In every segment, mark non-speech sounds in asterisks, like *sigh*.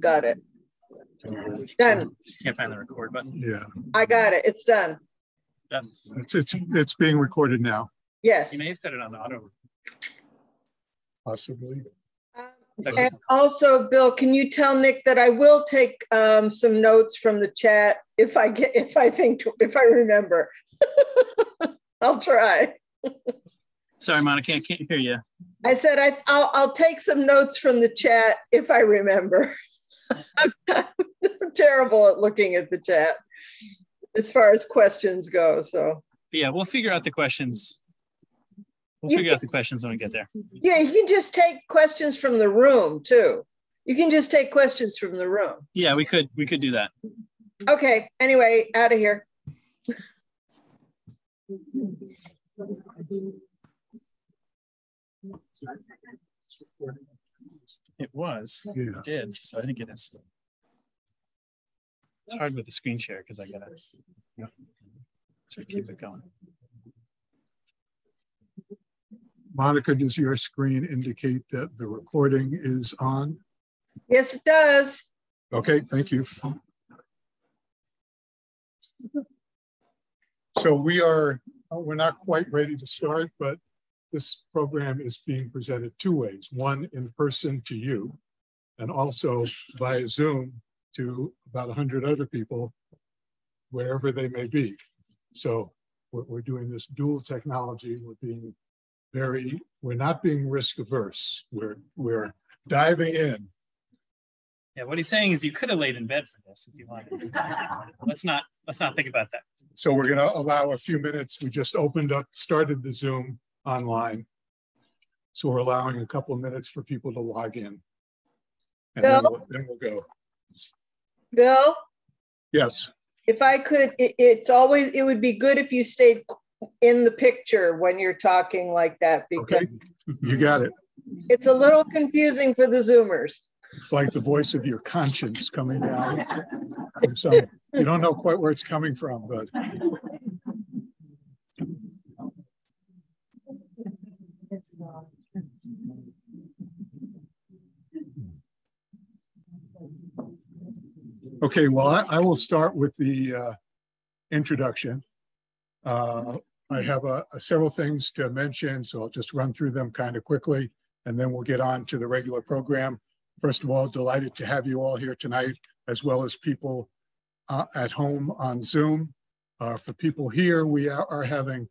Got it. Done. Can't find the record button. Yeah, I got it. It's done. Done. it's, it's, it's being recorded now, Yes. You may have set it on auto. possibly. Um, And also, Bill, can you tell Nick that I will take um, some notes from the chat if I get, if I think, if I remember. *laughs* I'll try. Sorry, Monica, I can't hear you. I said I, I'll, I'll take some notes from the chat if I remember. I'm terrible at looking at the chat as far as questions go. So yeah, we'll figure out the questions. We'll You figure out the questions when we get there. yeah, you can just take questions from the room too. You can just take questions from the room. Yeah, we could we could do that. Okay. Anyway, out of here. It was. Yeah, It did. So I think it is. It's hard with the screen share because I gotta to keep it going. Monica, does your screen indicate that the recording is on? Yes, it does. Okay, thank you. So we are, we're not quite ready to start, but this program is being presented two ways. One in person to you, and also via Zoom to about 100 other people, wherever they may be. So we're, we're doing this dual technology. We're being very, we're not being risk averse. We're, we're diving in Yeah, what he's saying is you could have laid in bed for this if you wanted. Let's not let's not think about that. So we're going to allow a few minutes. We just opened up, started the Zoom online. So we're allowing a couple of minutes for people to log in. And then we'll, then we'll go. Bill, Yes, if I could, it, it's always, it would be good if you stayed in the picture when you're talking like that because okay, you got it. it's a little confusing for the Zoomers. It's like the voice of your conscience coming down from some, you don't know quite where it's coming from, but Okay, well, I, I will start with the uh, introduction. Uh, I have uh, several things to mention, so I'll just run through them kind of quickly, and then we'll get on to the regular program. First of all, delighted to have you all here tonight, as well as people uh, at home on Zoom. Uh, For people here, we are are having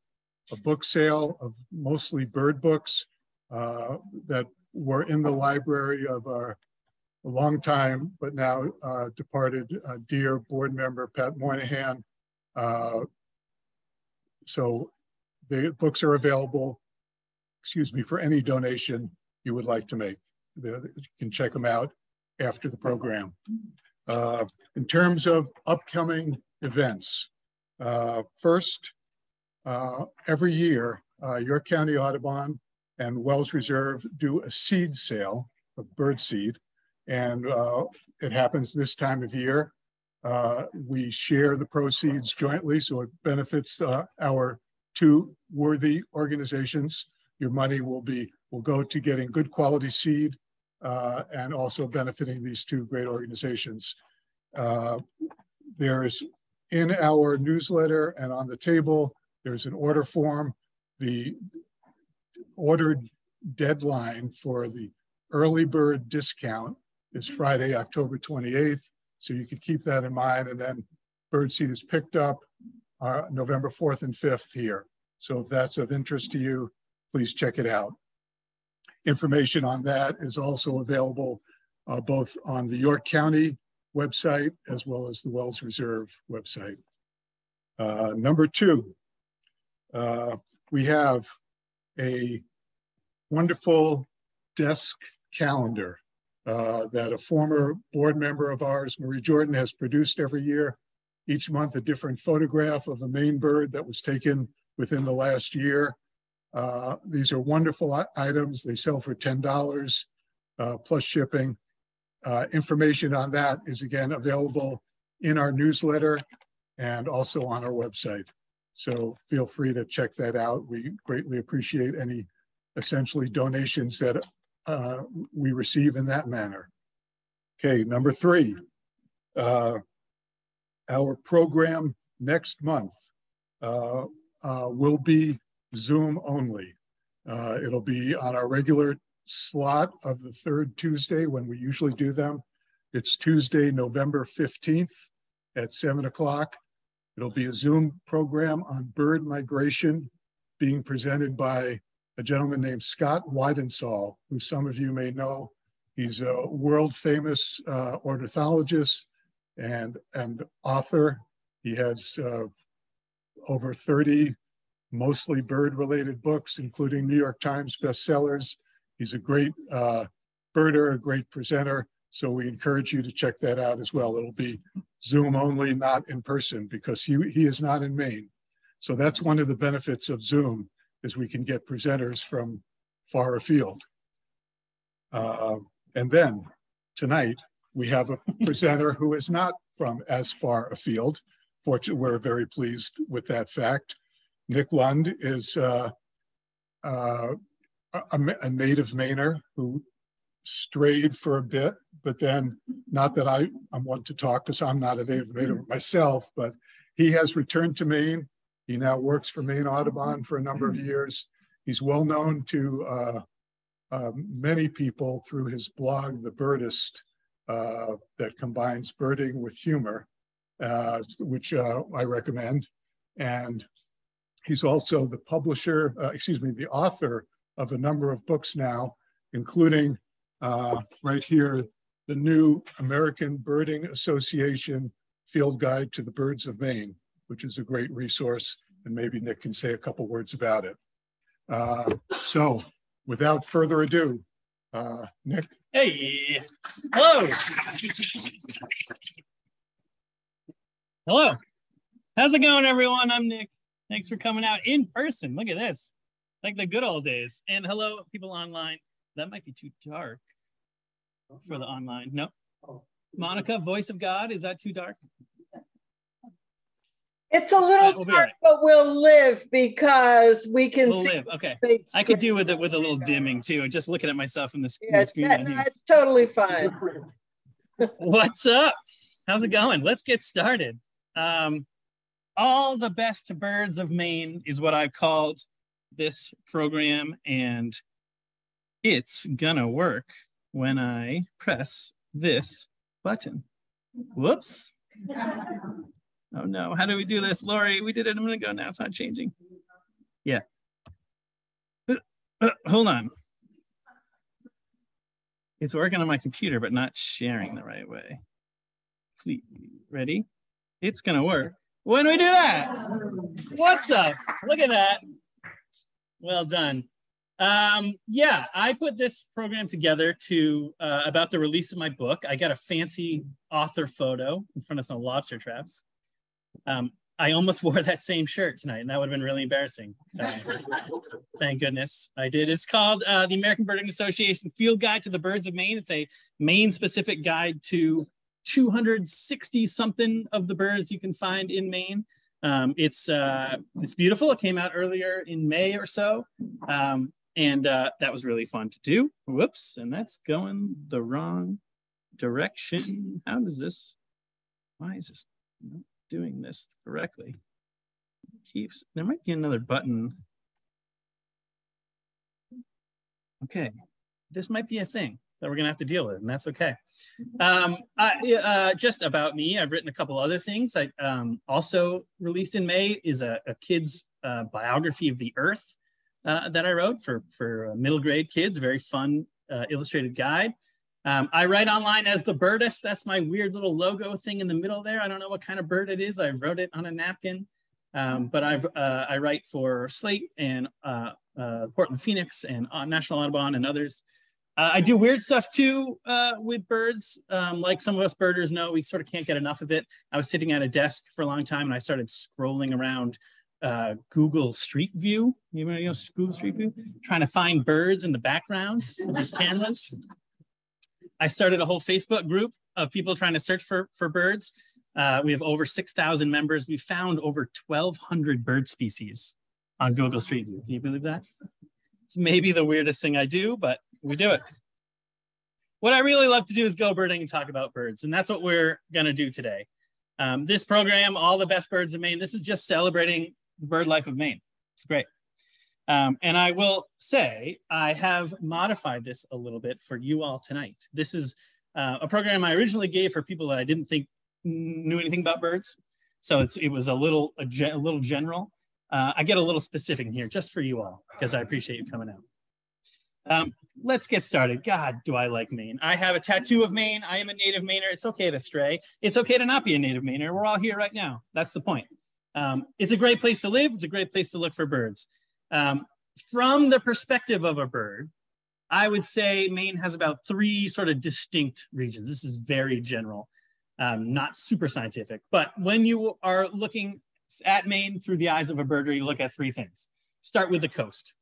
a book sale of mostly bird books that were in the library of our a long time, but now uh, departed uh, dear board member Pat Moynihan. Uh, So the books are available, excuse me, for any donation you would like to make. You can check them out after the program. Uh, In terms of upcoming events, uh, first, uh, every year, York County Audubon and Wells Reserve do a seed sale of bird seed. And uh, it happens this time of year. Uh, We share the proceeds jointly, so it benefits uh, our two worthy organizations. Your money will be, will go to getting good quality seed uh, and also benefiting these two great organizations. Uh, There's in our newsletter and on the table, there's an order form. The ordered deadline for the early bird discount is Friday, October 28th. So you could keep that in mind. And then birdseed is picked up uh, November 4th and 5th here. So if that's of interest to you, please check it out. Information on that is also available uh, both on the York County website as well as the Wells Reserve website. Uh, Number two, uh, we have a wonderful desk calendar uh, that a former board member of ours, Marie Jordan, has produced every year. Each month, a different photograph of a Maine bird that was taken within the last year. Uh, These are wonderful items. They sell for ten dollars uh, plus shipping. Uh, Information on that is again available in our newsletter and also on our website. So feel free to check that out. We greatly appreciate any essentially donations that uh, we receive in that manner. Okay, number three, uh, our program next month uh, uh, will be Zoom only. Uh, it'll be on our regular slot of the third Tuesday when we usually do them. It's Tuesday, November 15th at seven o'clock. It'll be a Zoom program on bird migration being presented by a gentleman named Scott Weidensaul, who some of you may know. He's a world famous uh, ornithologist and, and author. He has uh, over 30 mostly bird related books, including New York Times bestsellers. He's a great uh, birder, a great presenter. So we encourage you to check that out as well. It'll be Zoom only, not in person, because he, he is not in Maine. So that's one of the benefits of Zoom is we can get presenters from far afield. Uh, and then tonight, we have a presenter who is not from as far afield. Fortunately, we're very pleased with that fact. Nick Lund is uh, uh, a, a, native Mainer who strayed for a bit, but then not that I, I'm one to talk because I'm not a native Mainer myself, but he has returned to Maine. He now works for Maine Audubon for a number of years. He's well known to uh, uh, many people through his blog, The Birdist, uh, that combines birding with humor, uh, which uh, I recommend. And he's also the publisher, uh, excuse me, the author of a number of books now, including uh, right here, the new American Birding Association Field Guide to the Birds of Maine, which is a great resource. And maybe Nick can say a couple words about it. Uh, so without further ado, uh, Nick. Hey, hello. Hello. How's it going, everyone? I'm Nick. Thanks for coming out in person. Look at this, like the good old days. And hello, people online. That might be too dark for the online. No. Monica, voice of God, is that too dark? It's a little we'll dark, right. but we'll live because we can we'll see. Live. Okay. I could do with it with a little dimming too, just looking at myself in the, yeah, the screen. That, that's totally fine. *laughs* What's up? How's it going? Let's get started. Um, all the best to birds of Maine is what I've called this program, and it's gonna work when I press this button. Whoops. *laughs* Oh no, how do we do this? Lori, we did it a minute ago. Now it's not changing. Yeah. Uh, uh, hold on. It's working on my computer, but not sharing the right way. Please, ready? It's gonna work. When we do that, what's up? Look at that. Well done. Um, yeah, I put this program together to uh, about the release of my book. I got a fancy author photo in front of some lobster traps. Um, I almost *laughs* wore that same shirt tonight, and that would have been really embarrassing. Uh, thank goodness I did. It's called uh, the American Birding Association Field Guide to the Birds of Maine. It's a Maine-specific guide to 260 something of the birds you can find in Maine. Um, it's uh, it's beautiful. It came out earlier in May or so, um, and uh, that was really fun to do. Whoops, and that's going the wrong direction. How does this? Why is this? Doing this correctly. Keeps, there might be another button. Okay, this might be a thing that we're gonna have to deal with, and that's okay. Um, I, uh, just about me, I've written a couple other things. I um, also released in May is a, a kid's uh, biography of the Earth uh, that I wrote for for middle grade kids. Very fun uh, illustrated guide. Um, I write online as the birdist. That's my weird little logo thing in the middle there. I don't know what kind of bird it is. I wrote it on a napkin, um, but I've uh, I write for Slate and uh, uh, Portland Phoenix and uh, National Audubon and others. Uh, I do weird stuff too uh, with birds. Um, like some of us birders know, we sort of can't get enough of it. I was sitting at a desk for a long time and I started scrolling around Google Street View. You know, Google Street View, trying to find birds in the backgrounds of these cameras. I started a whole Facebook group of people trying to search for, for birds. Uh, we have over 6,000 members. We found over 1,200 bird species on Google Street View. Can you believe that? It's maybe the weirdest thing I do, but we do it. what I really love to do is go birding and talk about birds. And that's what we're gonna do today. Um, this program, All the Best Birds of Maine, this is just celebrating the bird life of Maine. It's great. Um, and I will say, I have modified this a little bit for you all tonight. This is uh, a program I originally gave for people that I didn't think knew anything about birds. So it was a little, a, gen, a little general. Uh, I get a little specific in here just for you all, because I appreciate you coming out. Um, let's get started. God, do I like Maine. I have a tattoo of Maine. I am a native Mainer. It's okay to stray. It's okay to not be a native Mainer. We're all here right now. That's the point. Um, it's a great place to live. It's a great place to look for birds. Um, from the perspective of a bird, I would say Maine has about three sort of distinct regions. This is very general, um, not super scientific. But when you are looking at Maine through the eyes of a birder, you look at three things. Start with the coast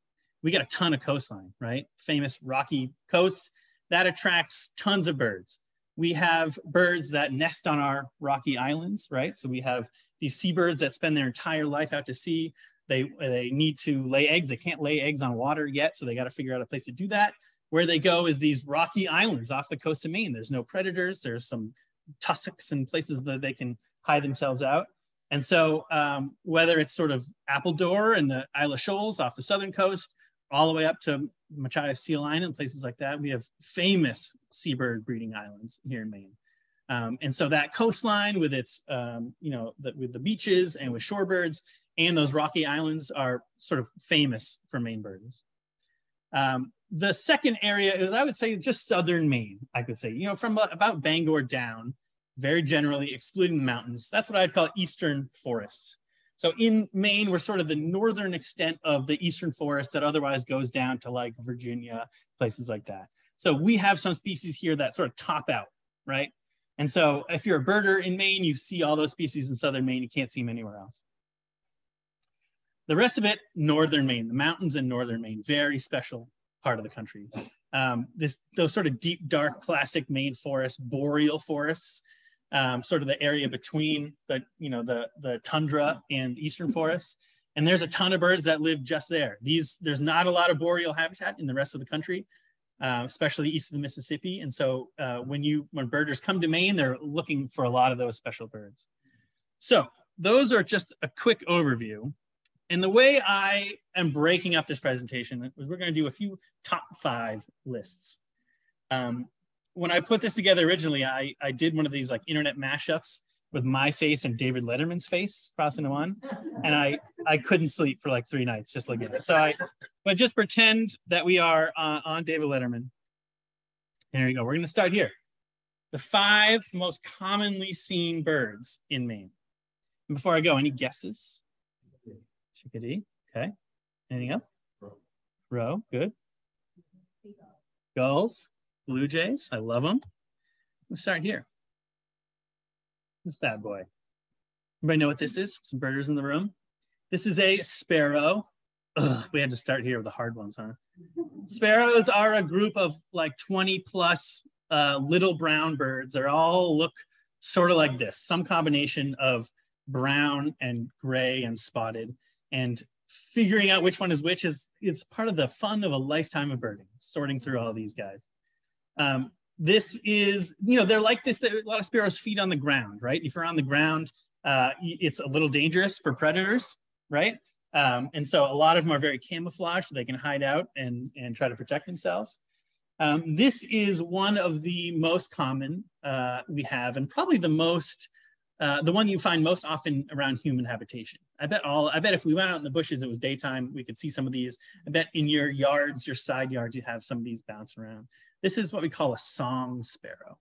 we got a ton of coastline, right? Famous rocky coast that attracts tons of birds. We have birds that nest on our rocky islands, right? So we have these seabirds that spend their entire life out to sea. They, they need to lay eggs. They can't lay eggs on water yet, so they got to figure out a place to do that. Where they go is these rocky islands off the coast of Maine. There's no predators. There's some tussocks and places that they can hide themselves out. And so um, whether it's sort of Appledore and the Isle of Shoals off the southern coast, all the way up to Machias Island, and places like that. We have famous seabird breeding islands here in Maine. Um, and so that coastline with its, um, you know, the, with the beaches and with shorebirds and those rocky islands are sort of famous for Maine birds. Um, the second area is, I would say, just southern Maine, I could say, you know, from about Bangor down, very generally excluding the mountains. That's what I'd call eastern forests. So in Maine, we're sort of the northern extent of the eastern forest that otherwise goes down to like Virginia, places like that. So we have some species here that sort of top out, right? And so if you're a birder in Maine, you see all those species in southern Maine, you can't see them anywhere else. The rest of it, northern Maine, the mountains in northern Maine, very special part of the country. Um, this those sort of deep, dark, classic Maine forests, boreal forests, um, sort of the area between the, you know, the, the tundra and eastern forests. And there's a ton of birds that live just there. These, there's not a lot of boreal habitat in the rest of the country, uh, especially east of the Mississippi. And so uh, when you, when birders come to Maine, they're looking for a lot of those special birds. So those are just a quick overview. And the way I am breaking up this presentation is we're going to do a few top five lists. Um, when I put this together originally, I, I did one of these like internet mashups with my face and David Letterman's face crossing one. And I, I couldn't sleep for like three nights just looking at it. So I, but just pretend that we are uh, on David Letterman. There we go. We're going to start here. The five most commonly seen birds in Maine. And before I go, any guesses? Chickadee. Okay. Anything else? Row. Good. Gulls. Blue Jays. I love them. Let's start here. This bad boy. Everybody know what this is? Some birders in the room. This is a sparrow. Ugh, we had to start here with the hard ones, huh? Sparrows are a group of like 20 plus uh, little brown birds. They all look sort of like this, some combination of brown and gray and spotted. And figuring out which one is which is it's part of the fun of a lifetime of birding, sorting through all these guys. Um, this is, you know, they're like this, a lot of sparrows feed on the ground, right? If you're on the ground, uh, it's a little dangerous for predators, right? Um, and so a lot of them are very camouflaged, so they can hide out and, and try to protect themselves. Um, this is one of the most common uh, we have, and probably the most, uh, the one you find most often around human habitation. I bet all, I bet if we went out in the bushes, it was daytime, we could see some of these. I bet in your yards, your side yards, you have some of these bounce around. This is what we call a song sparrow,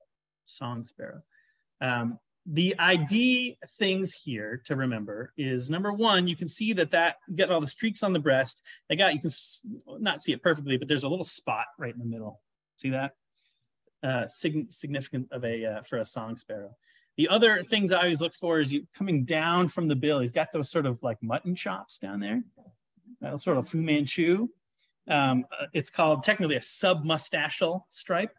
song sparrow. Um, the ID things here to remember is number one, you can see that that get all the streaks on the breast. They got, you can not see it perfectly, but there's a little spot right in the middle. See that? Uh, sig significant of a, uh, for a song sparrow. The other things I always look for is you coming down from the bill. He's got those sort of like mutton chops down there, uh, sort of Fu Manchu. Um, uh, it's called technically a submustachial stripe.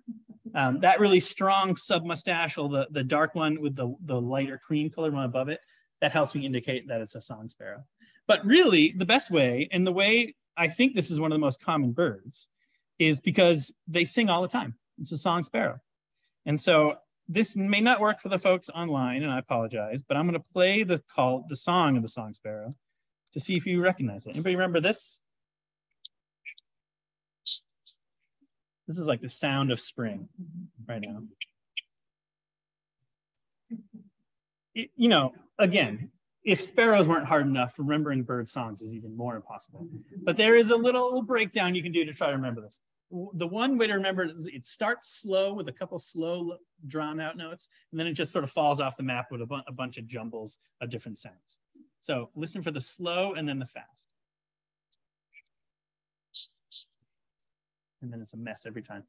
Um, that really strong submustachial, the, the dark one with the, the lighter cream colored one above it, that helps me indicate that it's a song sparrow. But really, the best way, and the way I think this is one of the most common birds, is because they sing all the time. It's a song sparrow. And so this may not work for the folks online, and I apologize, but I'm going to play the call, the song of the song sparrow to see if you recognize it. Anybody remember this? This is like the sound of spring right now. It, you know, again, if sparrows weren't hard enough, remembering bird songs is even more impossible. But there is a little breakdown you can do to try to remember this. The one way to remember it is it starts slow with a couple slow drawn out notes, and then it just sort of falls off the map with a, bu a bunch of jumbles of different sounds. So listen for the slow and then the fast. And then it's a mess every time.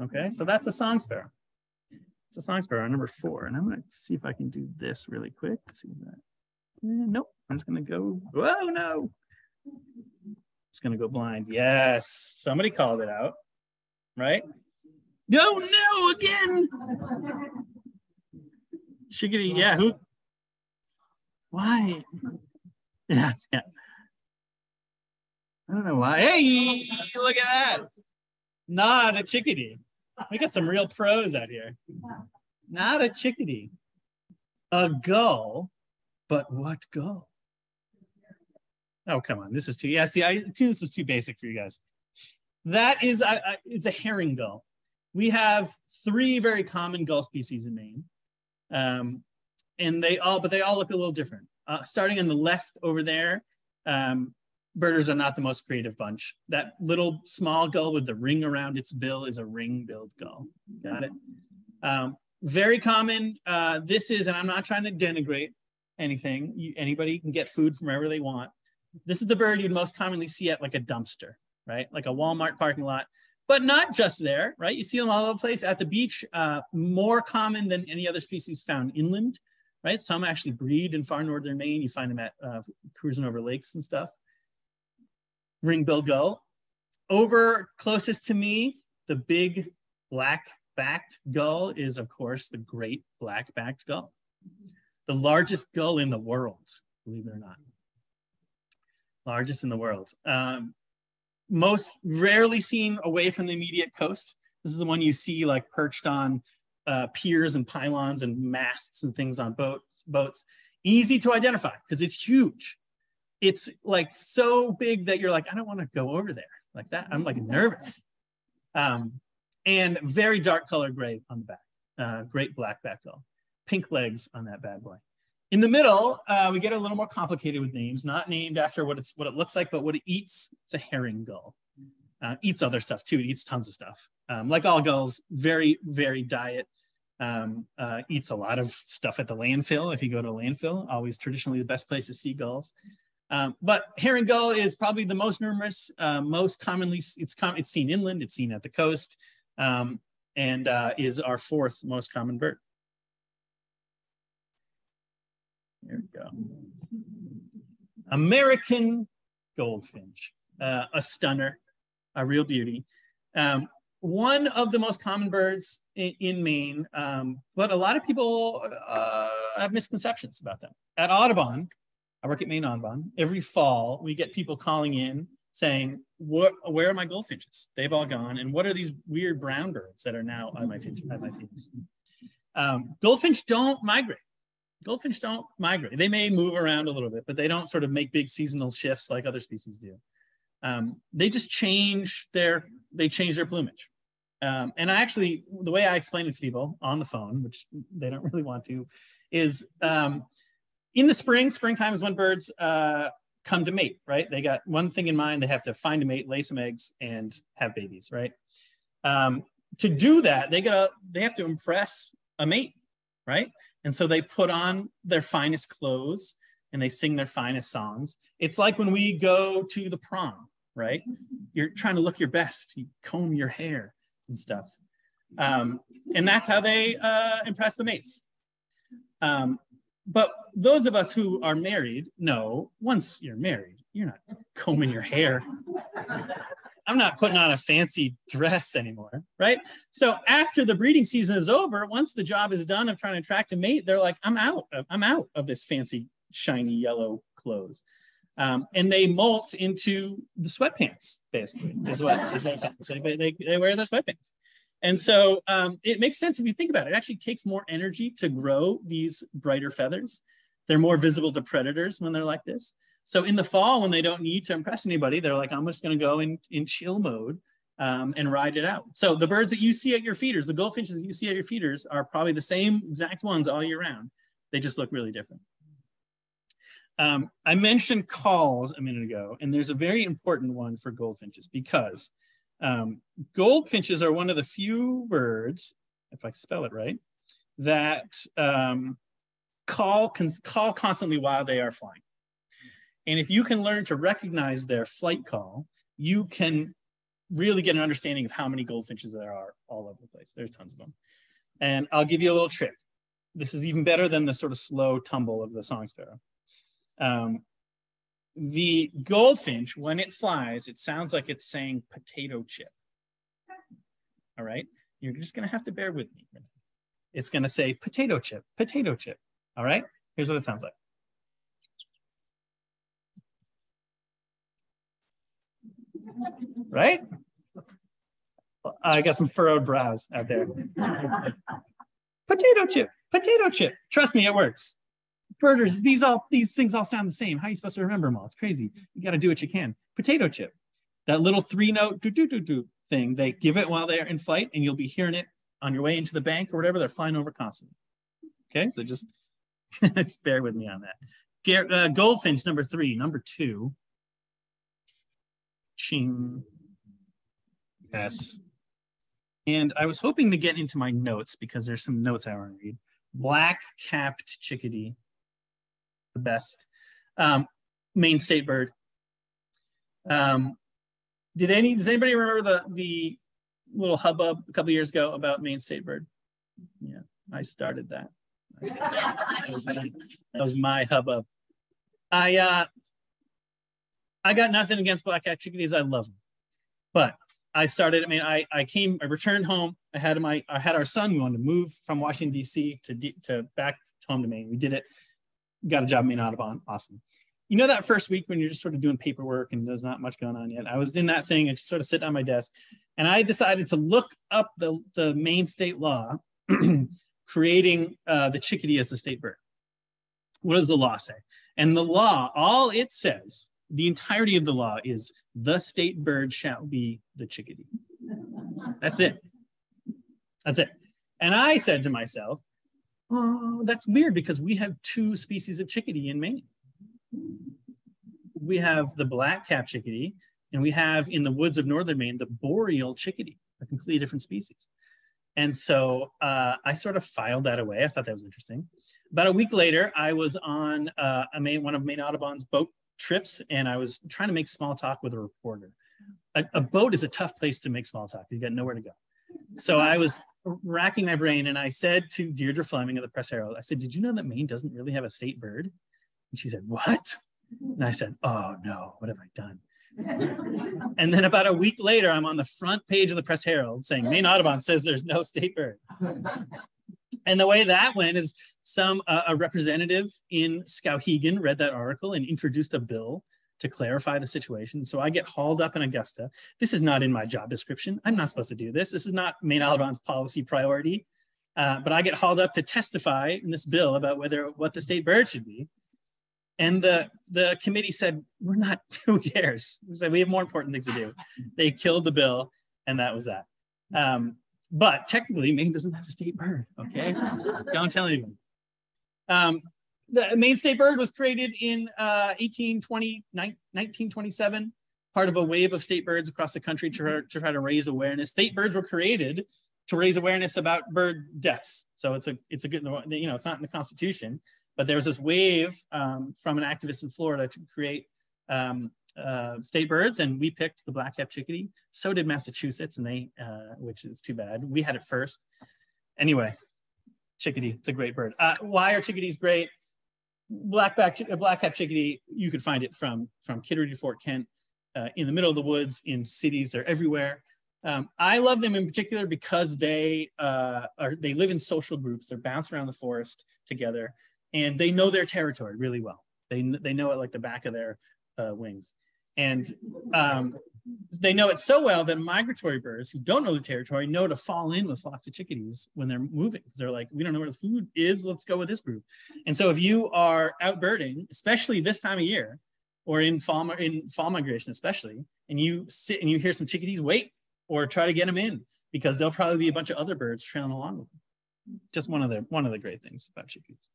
Okay, so that's a song sparrow. It's a song sparrow, number four. And I'm gonna see if I can do this really quick. See that. Eh, nope, I'm just gonna go, whoa, no. Just gonna go blind. Yes, somebody called it out, right? No, no, again. Chickadee, yeah, who? Why? Yes, yeah. I don't know why. Hey, look at that. Not a chickadee. We got some real pros out here. Not a chickadee. A gull, but what gull? Oh, come on. This is too, yeah, see, I too, this is too basic for you guys. That is, I, I, it's a herring gull. We have three very common gull species in Maine. Um, and they all, but they all look a little different. Uh, starting on the left over there, um, birders are not the most creative bunch. That little small gull with the ring around its bill is a ring-billed gull. Got it? Um, very common. Uh, this is, and I'm not trying to denigrate anything. You, anybody can get food from wherever they want. This is the bird you'd most commonly see at like a dumpster, right? Like a Walmart parking lot, but not just there, right? You see them all over the place at the beach, uh, more common than any other species found inland, right? Some actually breed in far northern Maine. You find them at uh, cruising over lakes and stuff ring-bill gull. Over closest to me, the big black-backed gull is, of course, the great black-backed gull. The largest gull in the world, believe it or not. Largest in the world. Um, most rarely seen away from the immediate coast. This is the one you see like perched on uh, piers and pylons and masts and things on boats. boats. Easy to identify because it's huge it's like so big that you're like, I don't want to go over there like that. I'm like nervous. Um, and very dark color gray on the back, uh, great black back gull, pink legs on that bad boy. In the middle, uh, we get a little more complicated with names, not named after what it's what it looks like, but what it eats. It's a herring gull. Uh, eats other stuff too. It eats tons of stuff. Um, like all gulls, very very diet. Um, uh, eats a lot of stuff at the landfill. If you go to a landfill, always traditionally the best place to see gulls. Um, but herring gull is probably the most numerous, uh, most commonly, it's, com it's seen inland, it's seen at the coast, um, and uh, is our fourth most common bird. There we go. American goldfinch, uh, a stunner, a real beauty. Um, one of the most common birds in, in Maine, um, but a lot of people uh, have misconceptions about them. At Audubon, I work at Maine Audubon. Every fall, we get people calling in saying, what, where are my goldfinches? They've all gone. And what are these weird brown birds that are now on my, at my feeders? Um, goldfinch don't migrate. Goldfinch don't migrate. They may move around a little bit, but they don't sort of make big seasonal shifts like other species do. Um, they just change their, they change their plumage. Um, and I actually, the way I explain it to people on the phone, which they don't *laughs* really want to, is um, in the spring, springtime is when birds uh, come to mate, right? They got one thing in mind, they have to find a mate, lay some eggs and have babies, right? Um, to do that, they gotta, they have to impress a mate, right? And so they put on their finest clothes and they sing their finest songs. It's like when we go to the prom, right? You're trying to look your best, you comb your hair and stuff. Um, and that's how they uh, impress the mates. Um, but those of us who are married know once you're married, you're not combing your hair. I'm not putting on a fancy dress anymore, right? So after the breeding season is over, once the job is done of trying to attract a mate, they're like, I'm out. I'm out of this fancy, shiny yellow clothes. Um, and they molt into the sweatpants, basically, is what they, they, they wear their sweatpants. And so um, it makes sense if you think about it. It actually takes more energy to grow these brighter feathers. They're more visible to predators when they're like this. So in the fall, when they don't need to impress anybody, they're like, I'm just going to go in, in chill mode um, and ride it out. So the birds that you see at your feeders, the goldfinches that you see at your feeders are probably the same exact ones all year round. They just look really different. Um, I mentioned calls a minute ago, and there's a very important one for goldfinches because um, goldfinches are one of the few birds, if I spell it right, that um, call, call constantly while they are flying. And if you can learn to recognize their flight call, you can really get an understanding of how many goldfinches there are all over the place. There's tons of them. And I'll give you a little trick. This is even better than the sort of slow tumble of the song sparrow. Um, the goldfinch, when it flies, it sounds like it's saying potato chip. All right, you're just gonna have to bear with me. It's gonna say potato chip, potato chip. All right, here's what it sounds like. Right? I got some furrowed brows out there. potato chip, potato chip. Trust me, it works birders, these all these things all sound the same. How are you supposed to remember them all? It's crazy. You got to do what you can. Potato chip, that little three note do do do do thing. They give it while they're in flight, and you'll be hearing it on your way into the bank or whatever. They're flying over constantly. Okay, so just *laughs* just bear with me on that. Uh, goldfinch number three, number two. Ching. Yes. And I was hoping to get into my notes because there's some notes I want to read. Black capped chickadee the best. Um, Maine state bird. Um, did any does anybody remember the the little hubbub a couple years ago about Maine state bird? Yeah, I started that. *laughs* that, was my, that was my hubbub. I uh, I got nothing against black-capped chickadees. I love them, but I started. I mean, I I came. I returned home. I had my I had our son. We wanted to move from Washington D.C. to D, to back home to Maine. We did it got a job in Maine Audubon. Awesome. You know that first week when you're just sort of doing paperwork and there's not much going on yet. I was in that thing and sort of sitting on my desk, and I decided to look up the the Maine state law *clears throat* creating uh, the chickadee as a state bird. What does the law say? And the law, all it says, the entirety of the law is the state bird shall be the chickadee. That's it. That's it. And I said to myself, oh, that's weird because we have two species of chickadee in Maine. We have the black cap chickadee, and we have in the woods of northern Maine the boreal chickadee, a completely different species. And so uh, I sort of filed that away. I thought that was interesting. About a week later, I was on uh, a Maine, one of Maine Audubon's boat trips, and I was trying to make small talk with a reporter. A, a boat is a tough place to make small talk. You got nowhere to go. So I was racking my brain and I said to Deirdre Fleming of the Press Herald, I said, Did you know that Maine doesn't really have a state bird? And she said, What? And I said, Oh no, what have I done? *laughs* and then about a week later, I'm on the front page of the Press Herald saying Maine Audubon says there's no state bird. *laughs* and the way that went is some uh, a representative in Skowhegan read that article and introduced a bill to clarify the situation. So I get hauled up in Augusta. This is not in my job description. I'm not supposed to do this. This is not Maine Audubon's policy priority. Uh, but I get hauled up to testify in this bill about whether what the state bird should be. And the, the committee said, we're not, *laughs* who cares? We said, we have more important things to do. They killed the bill and that was that. Um, but technically Maine doesn't have a state bird, okay? *laughs* Don't tell anyone. Um, the Maine state bird was created in uh, 1820, 1927, part of a wave of state birds across the country to, to try to raise awareness. State birds were created to raise awareness about bird deaths. So it's a it's a good you know it's not in the Constitution, but there was this wave um, from an activist in Florida to create um, uh, state birds, and we picked the black-capped chickadee. So did Massachusetts, and they uh, which is too bad. We had it first. Anyway, chickadee, it's a great bird. Uh, why are chickadees great? blackback black-cap chickadee you could find it from from kittery to fort kent uh, in the middle of the woods in cities they're everywhere um, i love them in particular because they uh, are they live in social groups they're around the forest together and they know their territory really well they, they know it like the back of their uh, wings. And um, they know it so well that migratory birds who don't know the territory know to fall in with flocks of chickadees when they're moving. They're like, we don't know where the food is. Let's go with this group. And so if you are out birding, especially this time of year, or in fall in fall migration especially, and you sit and you hear some chickadees, wait or try to get them in because there'll probably be a bunch of other birds trailing along with them. Just one of the one of the great things about chickadees.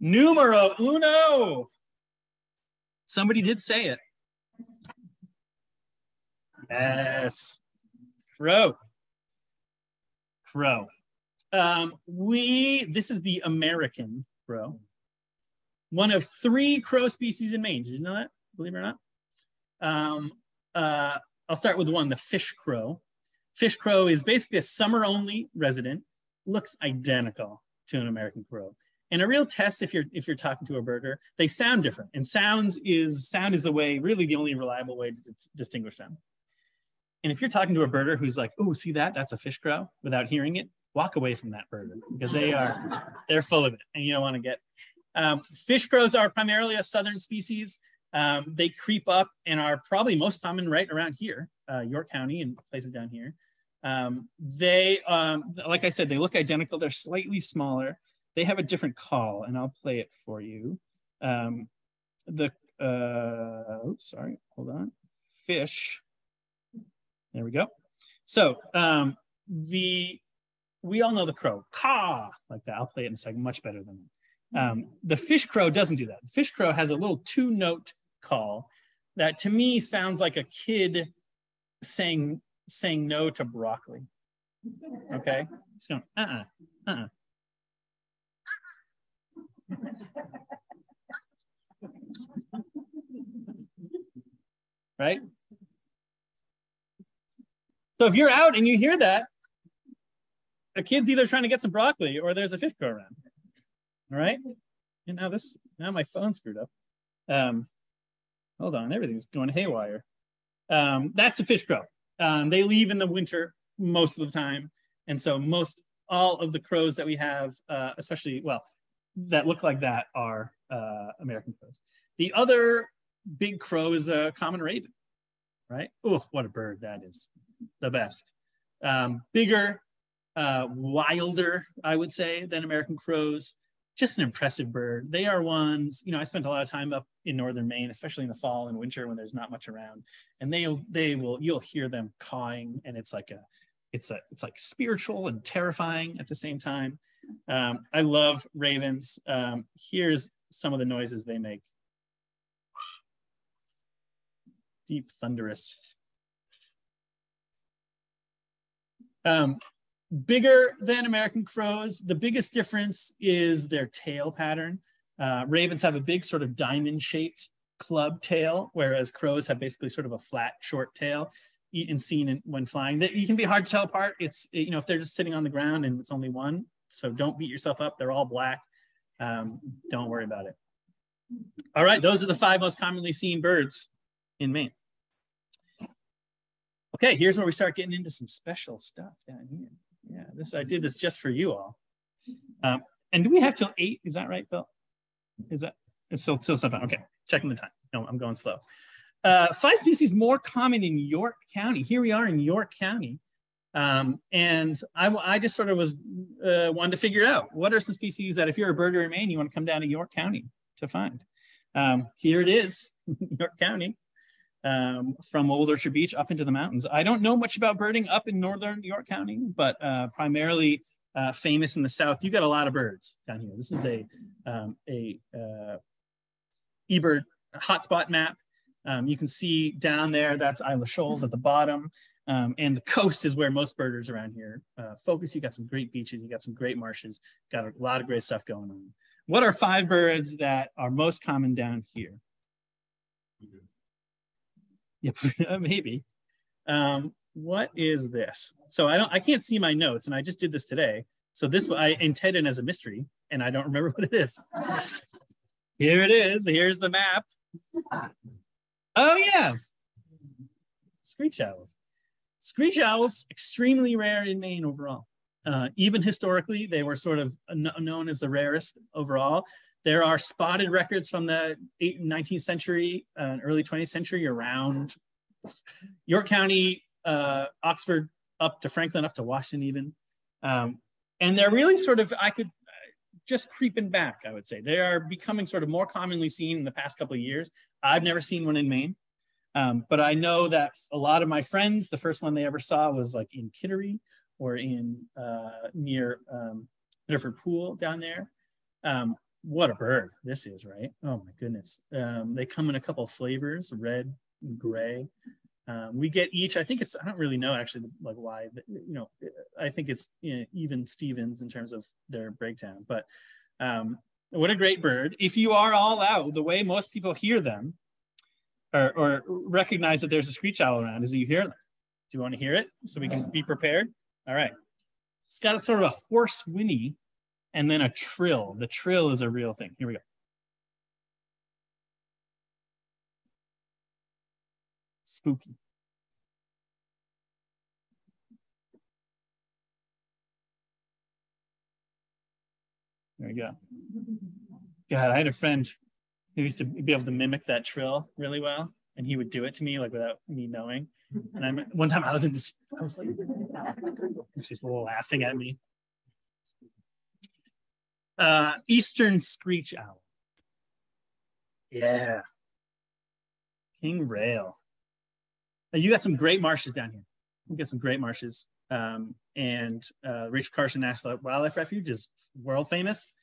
Numero uno. Somebody did say it. Yes. Crow. Crow. Um, we, this is the American crow. One of three crow species in Maine. Did you know that? Believe it or not? Um, uh, I'll start with one, the fish crow. Fish crow is basically a summer only resident, looks identical to an American crow. And a real test if you're if you're talking to a birder, they sound different. And sounds is sound is the way, really the only reliable way to distinguish them. And if you're talking to a birder who's like, oh, see that? That's a fish crow without hearing it, walk away from that birder because they are, they're full of it and you don't want to get. Um, fish crows are primarily a southern species. Um, they creep up and are probably most common right around here, uh, York County and places down here. Um, they, um, like I said, they look identical. They're slightly smaller. They have a different call and I'll play it for you. Um, the, uh, oops, sorry, hold on. Fish there we go. So um, the we all know the crow, caw, like that. I'll play it in a second, much better than that. Um, the fish crow doesn't do that. The fish crow has a little two note call that to me sounds like a kid saying saying no to broccoli. Okay, so uh-uh, uh-uh. Right? So if you're out and you hear that, a kid's either trying to get some broccoli or there's a fish crow around. All right. And now this, now my phone screwed up. Um, hold on, everything's going haywire. Um, that's the fish crow. Um, they leave in the winter most of the time. And so most, all of the crows that we have, uh, especially, well, that look like that are uh, American crows. The other big crow is a common raven, right? Oh, what a bird that is the best. Um, bigger, uh, wilder, I would say, than American crows. Just an impressive bird. They are ones, you know, I spent a lot of time up in northern Maine, especially in the fall and winter when there's not much around. And they they will you'll hear them cawing, and it's like a it's a it's like spiritual and terrifying at the same time. Um, I love ravens. Um, here's some of the noises they make. Deep, thunderous. Um, bigger than American crows. The biggest difference is their tail pattern. Uh, ravens have a big sort of diamond shaped club tail, whereas crows have basically sort of a flat, short tail and seen when flying. That you can be hard to tell apart. It's, you know, if they're just sitting on the ground and it's only one, so don't beat yourself up. They're all black. Um, don't worry about it. All right, those are the five most commonly seen birds in Maine. Okay, here's where we start getting into some special stuff down here. Yeah, this I did this just for you all. Um, and do we have till eight? Is that right, Bill? Is that it's still still something? Okay, checking the time. No, I'm going slow. Uh, five species more common in York County. Here we are in York County. Um, and I, I just sort of was uh, wanted to figure out what are some species that if you're a birder in Maine, you want to come down to York County to find. Um, here it is, *laughs* York County um, from Old Orchard Beach up into the mountains. I don't know much about birding up in northern York County, but uh, primarily uh, famous in the south. You got a lot of birds down here. This is a um, a uh, eBird hotspot map. Um, you can see down there, that's Isla Shoals at the bottom. Um, and the coast is where most birders around here uh, focus. You got some great beaches, you got some great marshes, got a lot of great stuff going on. What are five birds that are most common down here? *laughs* Yep, *laughs* maybe. Um, what is this? So I don't, I can't see my notes, and I just did this today. So this I intended as a mystery, and I don't remember *laughs* what it is. Here it is. Here's the map. Oh yeah, screech owls. Screech owls extremely rare in Maine overall. Uh, even historically, they were sort of known as the rarest overall. there are spotted records from the 19th century, uh, early 20th century around York County, uh, Oxford, up to Franklin, up to Washington even. Um, and they're really sort of, I could uh, just creeping back, I would say. They are becoming sort of more commonly seen in the past couple of years. I've never seen one in Maine. Um, but I know that a lot of my friends, the first one they ever saw was like in Kittery or in uh, near um, Biddeford Pool down there. Um, what a bird this is, right? Oh my goodness. Um, they come in a couple flavors, red and gray. Um, we get each, I think it's, I don't really know actually like why, you know, I think it's you know, even Stevens in terms of their breakdown, but um, what a great bird. If you are all out, the way most people hear them or, or recognize that there's a screech owl around is that you hear them. Do you want to hear it so we can be prepared? All right. It's got a sort of a hoarse whinny and then a trill. The trill is a real thing. Here we go. Spooky. There we go. God, I had a friend who used to be able to mimic that trill really well, and he would do it to me like without me knowing. And I one time I was in this, I was like, *laughs* she's laughing at me. Uh, Eastern screech owl. Yeah. King rail. You got some great marshes down here. You got some great marshes. Um, and uh, Rachel Carson National Wildlife Refuge is world famous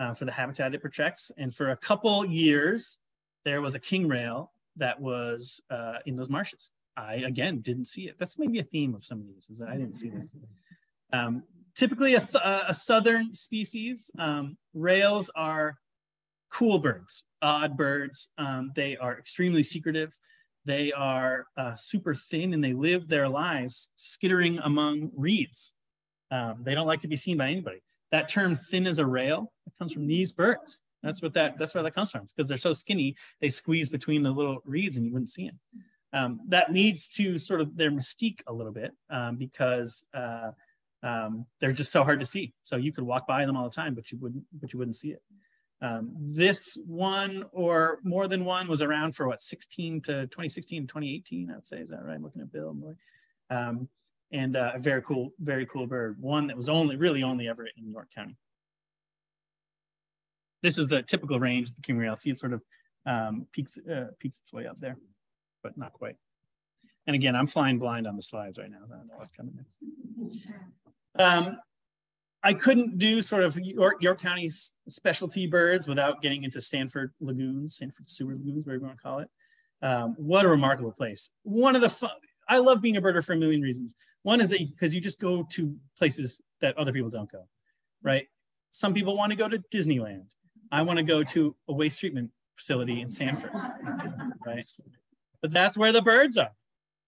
uh, for the habitat it protects. And for a couple years, there was a king rail that was uh, in those marshes. I again didn't see it. That's maybe a theme of some of these is that I didn't see this. Um, typically a, a, southern species. Um, rails are cool birds, odd birds. Um, they are extremely secretive. They are uh, super thin and they live their lives skittering among reeds. Um, they don't like to be seen by anybody. That term thin as a rail comes from these birds. That's what that that's where that comes from because they're so skinny they squeeze between the little reeds and you wouldn't see them. Um, that leads to sort of their mystique a little bit um, because uh, um, they're just so hard to see. So you could walk by them all the time, but you wouldn't, but you wouldn't see it. Um, this one or more than one was around for what 16 to 2016 2018 i'd say is that right i'm looking at bill and uh, a very cool very cool bird one that was only really only ever in york county this is the typical range the king rail see it sort of um, peaks uh, peaks its way up there but not quite and again i'm flying blind on the slides right now i don't know what's coming next um, I couldn't do sort of York, York County's specialty birds without getting into Sanford Lagoons, Sanford Sewer Lagoons, whatever you want to call it. Um, what a remarkable place. One of the fun, I love being a birder for a million reasons. One is that because you just go to places that other people don't go, right? Some people want to go to Disneyland. I want to go to a waste treatment facility in Sanford, right? But that's where the birds are.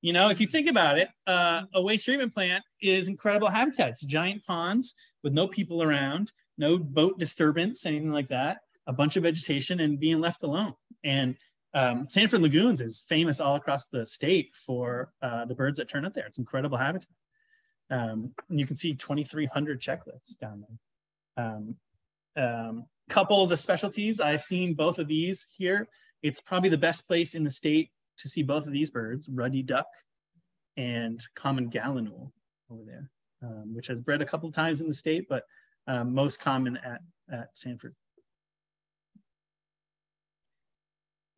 You know, if you think about it, uh, a waste treatment plant is incredible habitats, giant ponds with no people around, no boat disturbance, anything like that, a bunch of vegetation and being left alone. And um, Sanford Lagoons is famous all across the state for uh, the birds that turn up there. It's incredible habitat. Um, and you can see 2,300 checklists down there. Um, um, couple of the specialties, I've seen both of these here. It's probably the best place in the state to see both of these birds, ruddy duck and common gallinule over there, um, which has bred a couple of times in the state, but um, most common at, at Sanford.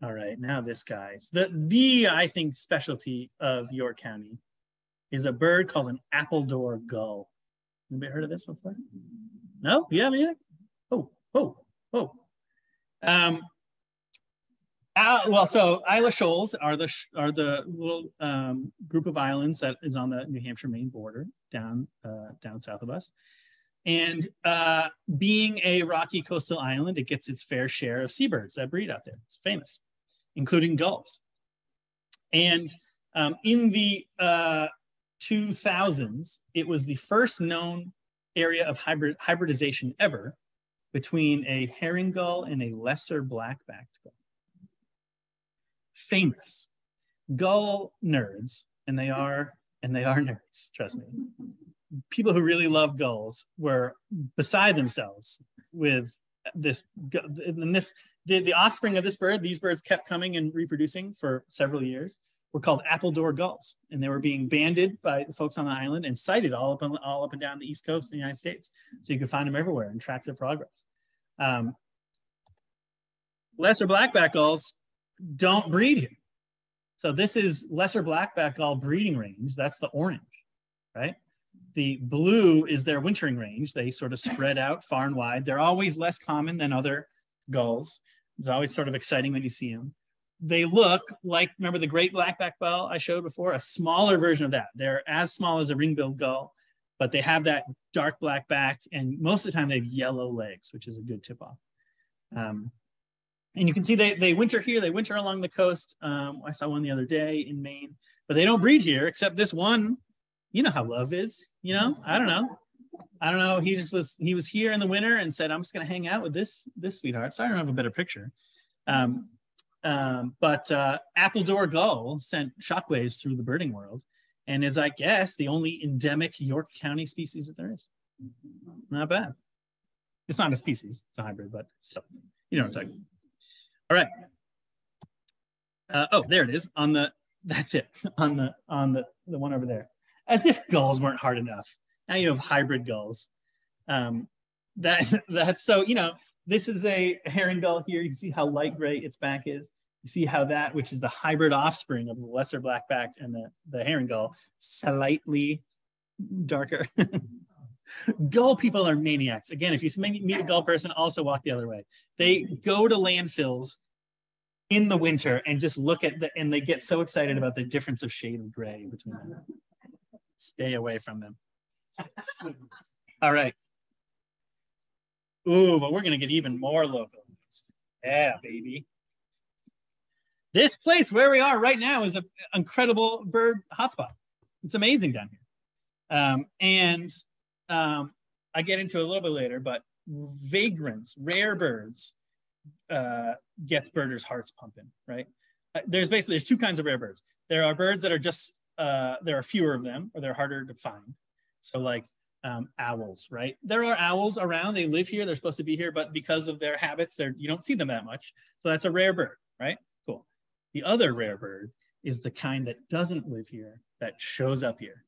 All right, now this guy's The, the, I think, specialty of York County is a bird called an appledore gull. Anybody heard of this before? No? You haven't either? Oh, oh, oh. Um, uh, well, so Isles of Shoals are the are the little um, group of islands that is on the New Hampshire Maine border down uh, down south of us. And uh, being a rocky coastal island, it gets its fair share of seabirds that breed out there. It's famous, including gulls. And um, in the 2000s, uh, it was the first known area of hybrid hybridization ever between a herring gull and a lesser black-backed gull famous gull nerds, and they are and they are nerds. Trust me. People who really love gulls were beside themselves with this and this the, the offspring of this bird, these birds kept coming and reproducing for several years, were called Appledore gulls. And they were being banded by the folks on the island and sighted all up, and, all up and down the East Coast of the United States. So you could find them everywhere and track their progress. Um, lesser blackback gulls don't breed here. So this is lesser blackback gull breeding range. That's the orange, right? The blue is their wintering range. They sort of spread out far and wide. They're always less common than other gulls. It's always sort of exciting when you see them. They look like, remember the great blackback gull I showed before? A smaller version of that. They're as small as a ring-billed gull, but they have that dark black back, and most of the time they have yellow legs, which is a good tip-off. Um, and you can see they, they winter here, they winter along the coast. Um, I saw one the other day in Maine, but they don't breed here, except this one. You know how love is, you know? I don't know. I don't know. He just was he was here in the winter and said, "I'm just going to hang out with this this sweetheart." So I don't have a better picture. Um, um, but uh, Appledore gull sent shockwaves through the birding world, and is I guess the only endemic York County species that there is. Not bad. It's not a species; it's a hybrid, but still, you know what I'm talking. All right. Uh, oh, there it is on the. *laughs* That's it on the on the the one over there. As if gulls weren't hard enough now you have hybrid gulls. Um, that *laughs* that's so you know this is a herring gull here. You can see how light gray its back is. You see how that, which is the hybrid offspring of the lesser black-backed and the, the herring gull, slightly darker. *laughs* gull people are maniacs. Again, if you meet a gull person, also walk the other way. They go to landfills in the winter and just look at the, and they get so excited about the difference of shade of gray between them. Stay away from them. All right. Ooh, but we're going to get even more local. Yeah, baby. This place where we are right now is an incredible bird hotspot. It's amazing down here. Um, and um, I get into it a little bit later, but vagrants, rare birds, uh, gets birders' hearts pumping, right? Uh, there's basically there's two kinds of rare birds. There are birds that are just uh, there are fewer of them, or they're harder to find. So like um, owls, right? There are owls around. They live here. They're supposed to be here, but because of their habits, they're you don't see them that much. So that's a rare bird, right? Cool. The other rare bird is the kind that doesn't live here that shows up here,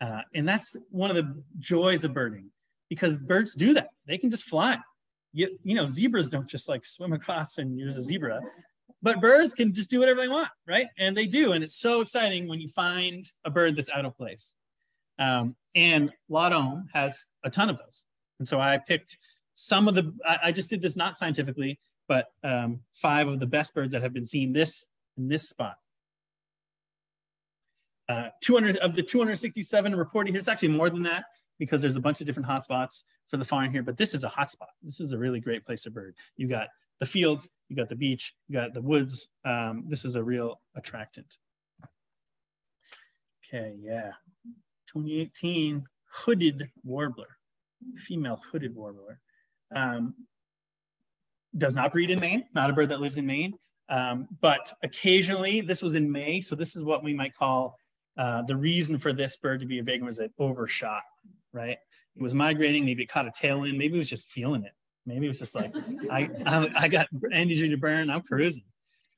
uh, and that's one of the joys of birding because birds do that. They can just fly. You, you know, zebras don't just like swim across and use a zebra, but birds can just do whatever they want, right? And they do, and it's so exciting when you find a bird that's out of place. Um, and Laudholm has a ton of those. And so I picked some of the, I, I just did this not scientifically, but um, five of the best birds that have been seen this in this spot. Uh, 200 of the 267 reported here, it's actually more than that because there's a bunch of different hotspots for the farm here, but this is a hotspot. This is a really great place to bird. You got the fields, you got the beach, you got the woods. Um, this is a real attractant. Okay, yeah. 2018 hooded warbler, female hooded warbler. Um, does not breed in Maine, not a bird that lives in Maine, um, but occasionally, this was in May, so this is what we might call uh, the reason for this bird to be a vagrant was it overshot, right? It was migrating, maybe it caught a tail in, maybe it was just feeling it. Maybe it was just like, I, I, I got energy to burn, I'm cruising.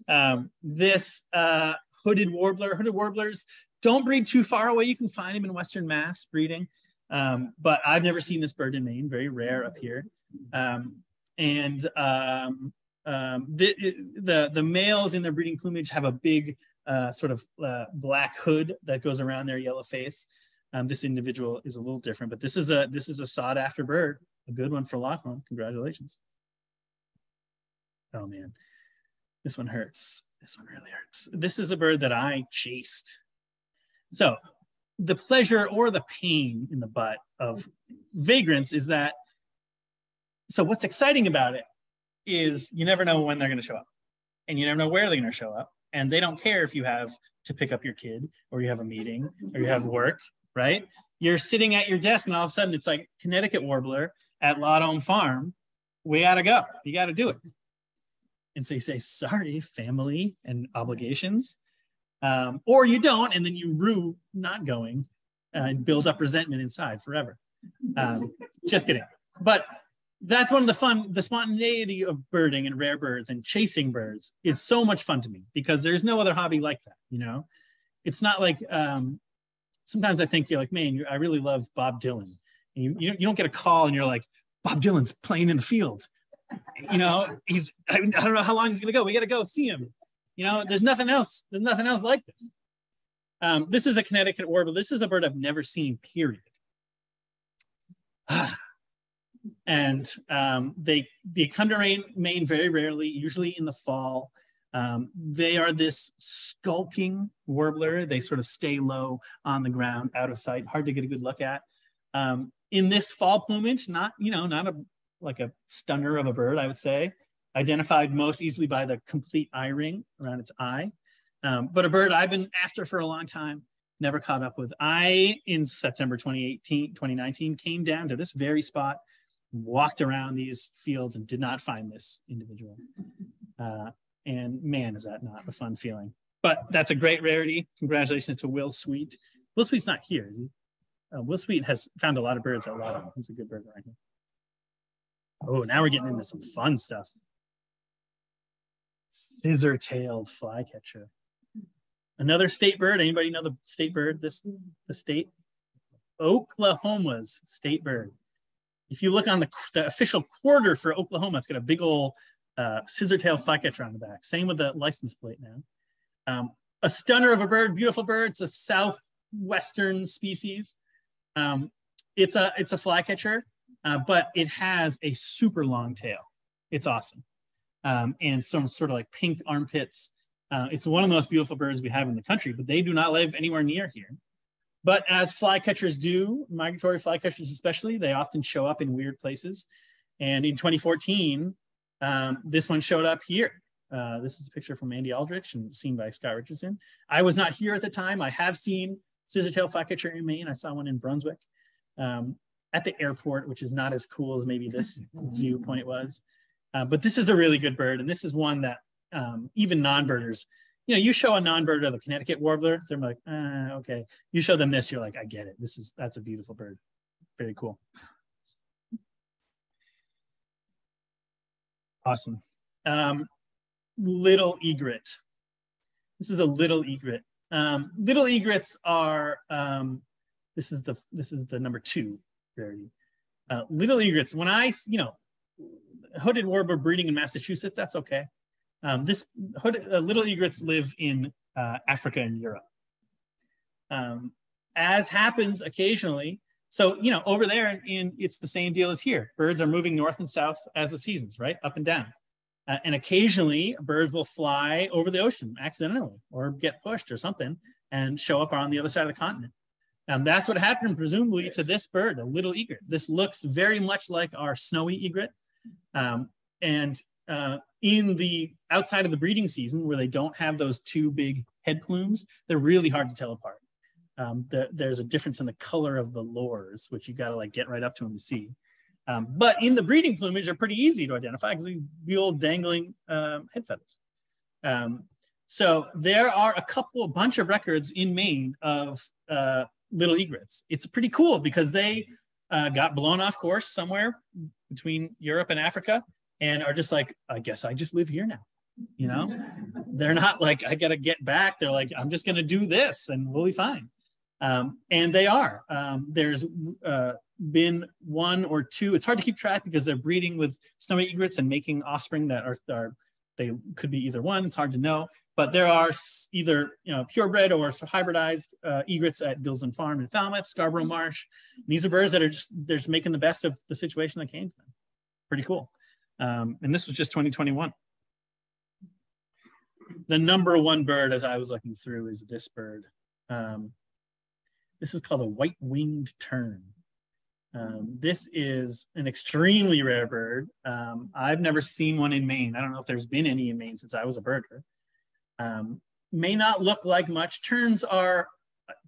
Um, this uh, hooded warbler, hooded warblers don't breed too far away. You can find them in Western Mass breeding, um, but I've never seen this bird in Maine. Very rare up here. Um, and um, um the, the, the males in their breeding plumage have a big uh, sort of uh, black hood that goes around their yellow face. Um, this individual is a little different, but this is a this is a sought after bird, a good one for Laudholm. Congratulations. Oh man, this one hurts. This one really hurts. This is a bird that I chased so the pleasure or the pain in the butt of vagrants is that so what's exciting about it is you never know when they're going to show up and you never know where they're going to show up and they don't care if you have to pick up your kid or you have a meeting or you have work right? You're sitting at your desk and all of a sudden it's like connecticut warbler at Laudholm farm we got to go. You got to do it. And so you say sorry family and obligations um, or you don't, and then you rue not going uh, and build up resentment inside forever. Um, just kidding. But that's one of the fun, the spontaneity of birding and rare birds and chasing birds is so much fun to me because there's no other hobby like that, you know? It's not like, um, sometimes I think you're like, man, I really love Bob Dylan. And you, you, don't get a call and you're like, Bob Dylan's playing in the field. You know, he's, I, I don't know how long he's going to go. We got to go see him. You know, there's nothing else. There's nothing else like this. Um, this is a Connecticut warbler. This is a bird I've never seen, period. *sighs* and um, they they come to Maine very rarely, usually in the fall. Um, they are this skulking warbler. They sort of stay low on the ground, out of sight, hard to get a good look at. Um, in this fall plumage, not you know not a like a stunner of a bird, I would say. Identified most easily by the complete eye ring around its eye, um, but a bird I've been after for a long time never caught up with. I, in September 2018, 2019, came down to this very spot, walked around these fields and did not find this individual. Uh, and man, is that not a fun feeling. But that's a great rarity. Congratulations to Will Sweet. Will Sweet's not here, is he? Uh, Will Sweet has found a lot of birds at Lotto. He's a good bird right here. Oh, now we're getting into some fun stuff. Scissor-tailed flycatcher. Another state bird. Anybody know the state bird? This the state Oklahoma's state bird. If you look on the, the official quarter for Oklahoma, it's got a big old uh, scissor-tail flycatcher on the back. Same with the license plate now. Um, a stunner of a bird, beautiful bird. It's a southwestern species. Um, it's a it's a flycatcher, uh, but it has a super long tail. It's awesome, um, and some sort of like pink armpits uh, it's one of the most beautiful birds we have in the country, but they do not live anywhere near here. But as flycatchers do, migratory flycatchers especially, they often show up in weird places. And in 2014, um, this one showed up here. Uh, this is a picture from Andy Aldrich and seen by Scott Richardson. I was not here at the time. I have seen scissor-tail flycatcher in Maine. I saw one in Brunswick um, at the airport, which is not as cool as maybe this *laughs* viewpoint was. Uh, but this is a really good bird. And this is one that um, even non-birders, you know, you show a non-birder the Connecticut warbler, they're like, uh, okay. You show them this, you're like, I get it. This is that's a beautiful bird. Very cool. Awesome. Um, little egret. This is a little egret. Um, little egrets are um, this is the this is the number two rarity. Uh, little egrets. When I you know hooded warbler breeding in Massachusetts, that's okay. Um, this hood, uh, little egrets live in uh, Africa and Europe. Um, as happens occasionally, so you know over there in, it's the same deal as here. Birds are moving north and south as the seasons, right, up and down. Uh, and occasionally birds will fly over the ocean accidentally or get pushed or something and show up on the other side of the continent. And that's what happened presumably to this bird, a little egret. This looks very much like our snowy egret. Um, and uh, in the outside of the breeding season where they don't have those two big head plumes, they're really hard to tell apart. Um, the, there's a difference in the color of the lores, which you got to like get right up to them to see. Um, but in the breeding plumage, they're pretty easy to identify because they be old dangling um, head feathers. Um, so there are a couple, a bunch of records in Maine of uh, little egrets. It's pretty cool because they uh, got blown off course somewhere between Europe and Africa and are just like, I guess I just live here now. You know, *laughs* they're not like, I got to get back. They're like, I'm just going to do this and we'll be fine. Um, and they are. Um, there's uh, been one or two, it's hard to keep track because they're breeding with snowy egrets and making offspring that are, are they could be either one, it's hard to know, but there are either you know purebred or hybridized uh, egrets at Gilsland Farm in Falmouth, Scarborough Marsh. And These are birds that are just they're just making the best of the situation that came to them. Pretty cool. Um, and this was just 2021. The number one bird as I was looking through is this bird. Um, this is called a white-winged tern. Um, this is an extremely rare bird. Um, I've never seen one in Maine. I don't know if there's been any in Maine since I was a birder. Um, may not look like much. Terns are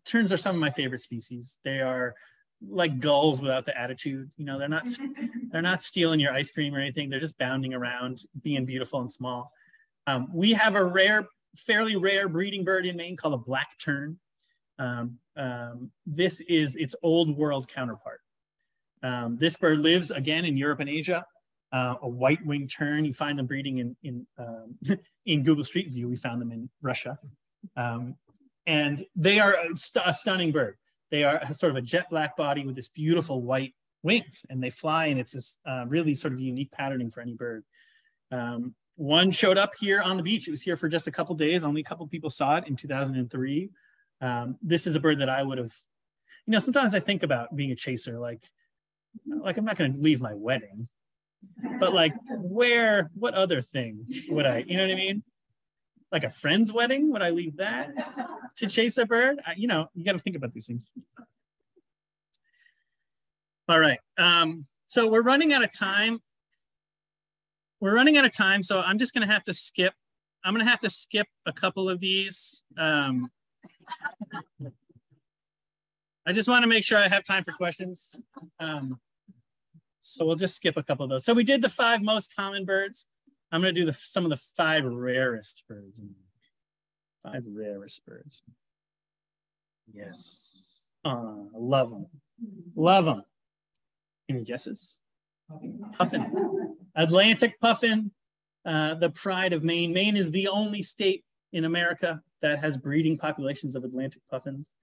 terns are some of my favorite species. They are like gulls without the attitude. You know, they're not *laughs* they're not stealing your ice cream or anything. They're just bounding around, being beautiful and small. Um, we have a rare, fairly rare breeding bird in Maine called a black tern. Um, um, this is its old world counterpart. Um, this bird lives again in Europe and Asia. Uh, a white-winged tern, you find them breeding in in um, *laughs* in Google Street View. We found them in Russia, um, and they are a, st a, stunning bird. They are sort of a jet black body with this beautiful white wings, and they fly, and it's this uh, really sort of unique patterning for any bird. Um, one showed up here on the beach. It was here for just a couple days. Only a couple people saw it in 2003. Um, this is a bird that I would have, you know, sometimes I think about being a chaser, like, like I'm not going to leave my wedding, but like, where, what other thing would I, you know what I mean? Like a friend's wedding, would I leave that to chase a bird? I, you know, you got to think about these things. All right. Um, so we're running out of time we're running out of time, so I'm just gonna have to skip. I'm gonna have to skip a couple of these. Um, I just want to make sure I have time for questions. Um, so we'll just skip a couple of those. So we did the five most common birds. I'm going to do the, some of the five rarest birds. Five rarest birds. Yes. Uh, love them. Love them. Any guesses? Puffin. Atlantic puffin, uh, the pride of Maine. Maine is the only state in America that has breeding populations of Atlantic puffins.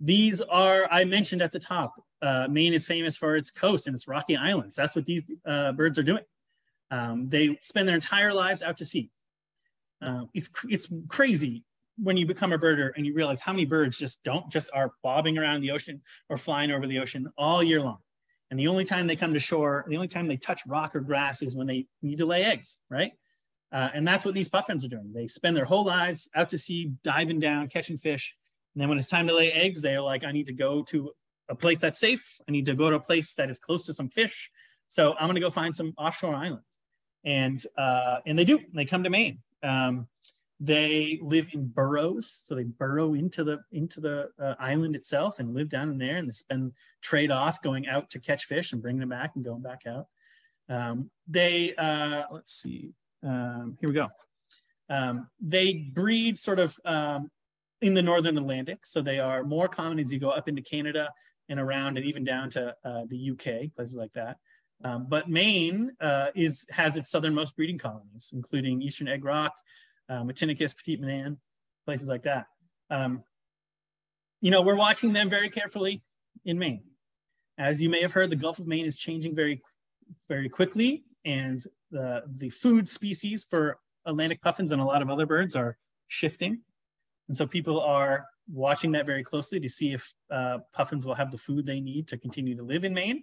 These are, I mentioned at the top, uh, Maine is famous for its coast and its rocky islands. That's what these uh, birds are doing. Um, they spend their entire lives out to sea. Uh, it's, it's crazy when you become a birder and you realize how many birds just don't, just are bobbing around the ocean or flying over the ocean all year long. And the only time they come to shore, the only time they touch rock or grass is when they need to lay eggs, right? Uh, and that's what these puffins are doing. They spend their whole lives out to sea, diving down, catching fish. And then when it's time to lay eggs, they're like, I need to go to a place that's safe. I need to go to a place that is close to some fish. So I'm going to go find some offshore islands. And, uh, and they do, they come to Maine. Um, they live in burrows, so they burrow into the into the uh, island itself and live down in there, and they spend trade off going out to catch fish and bringing them back and going back out. Um, they uh, let's see, um, here we go. Um, they breed sort of um, in the northern Atlantic, so they are more common as you go up into Canada and around, and even down to uh, the UK, places like that. Um, but Maine uh, is has its southernmost breeding colonies, including Eastern Egg Rock, uh, Matinicus, Petit Manan, places like that. Um, you know, we're watching them very carefully in Maine. As you may have heard, the Gulf of Maine is changing very, very quickly, and the, the food species for Atlantic puffins and a lot of other birds are shifting. And so people are watching that very closely to see if uh, puffins will have the food they need to continue to live in Maine.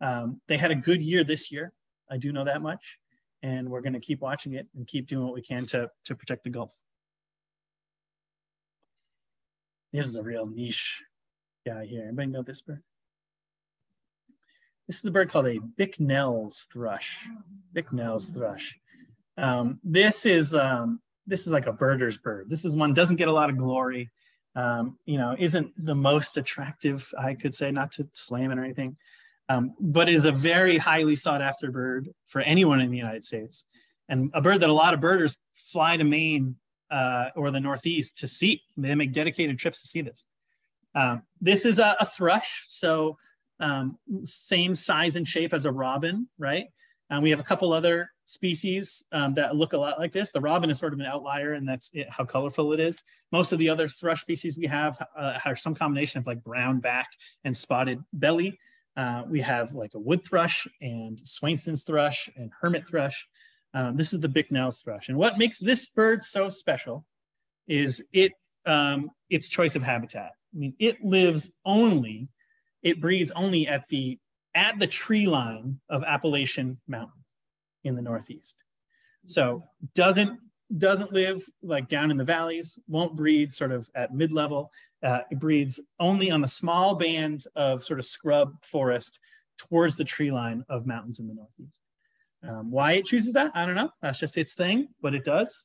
Um, they had a good year this year. I do know that much and we're going to keep watching it and keep doing what we can to, to protect the Gulf. This is a real niche guy here. Anybody know this bird? This is a bird called a Bicknell's thrush. Bicknell's thrush. Um, this is um, this is like a birder's bird. This is one doesn't get a lot of glory. Um, you know, isn't the most attractive, I could say, not to slam it or anything um, but is a very highly sought after bird for anyone in the United States, and a bird that a lot of birders fly to Maine uh, or the Northeast to see. They make dedicated trips to see this. Um, this is a, a thrush, so um, same size and shape as a robin, right? And we have a couple other species um, that look a lot like this. The robin is sort of an outlier, and that's it, how colorful it is. Most of the other thrush species we have uh, have some combination of like brown back and spotted belly. Uh, we have like a wood thrush and Swainson's thrush and hermit thrush. Um, this is the Bicknell's thrush. And what makes this bird so special is it um, its choice of habitat. I mean, it lives only, it breeds only at the at the tree line of Appalachian Mountains in the Northeast. So doesn't doesn't live like down in the valleys, won't breed sort of at mid-level. Uh, it breeds only on the small band of sort of scrub forest towards the tree line of mountains in the Northeast. Um, why it chooses that, I don't know. That's just its thing, but it does.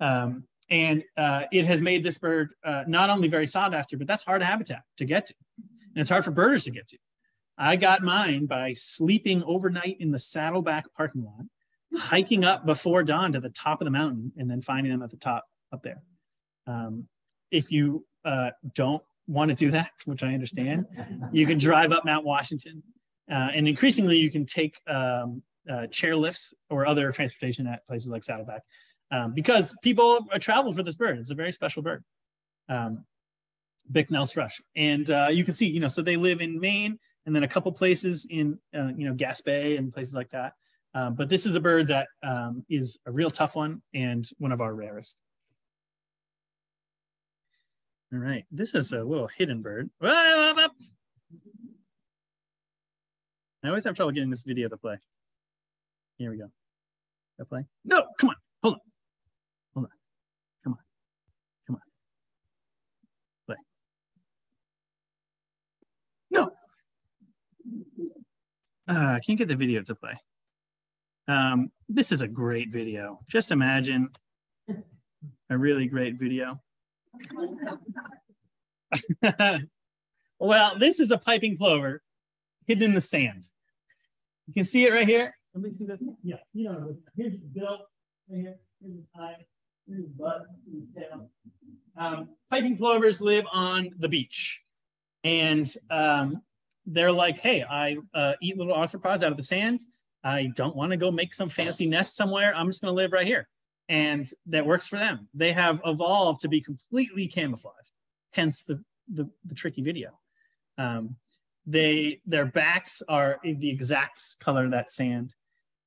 Um, and uh, it has made this bird uh, not only very sought after, but that's hard habitat to get to. And it's hard for birders to get to. I got mine by sleeping overnight in the Saddleback parking lot, hiking up before dawn to the top of the mountain, and then finding them at the top up there. Um, if you uh, don't want to do that, which I understand, you can drive up Mount Washington Uh, and increasingly, you can take um, uh, chair lifts or other transportation at places like Saddleback um, because people travel for this bird. It's a very special bird, um, Bicknell's thrush. And uh, you can see, you know, so they live in Maine and then a couple places in, uh, you know, Gaspé and places like that. Um, but this is a bird that um, is a real tough one and one of our rarest. All right, this is a little hidden bird. I always have trouble getting this video to play. Here we go. Go play. No, come on, hold on, hold on, come on, come on, play. No, uh, I can't get the video to play. Um, this is a great video. Just imagine a really great video. *laughs* well, this is a piping plover hidden in the sand. You can see it right here. Let me see this. Yeah, you know, here's the bill right here. Here's the eye. Here's butt. Here's tail. Um, piping plovers live on the beach, and um, they're like, "Hey, I uh, eat little arthropods out of the sand. I don't want to go make some fancy nest somewhere. I'm just going to live right here." and that works for them. They have evolved to be completely camouflaged, hence the, the, the tricky video. Um, they Their backs are the exact color of that sand.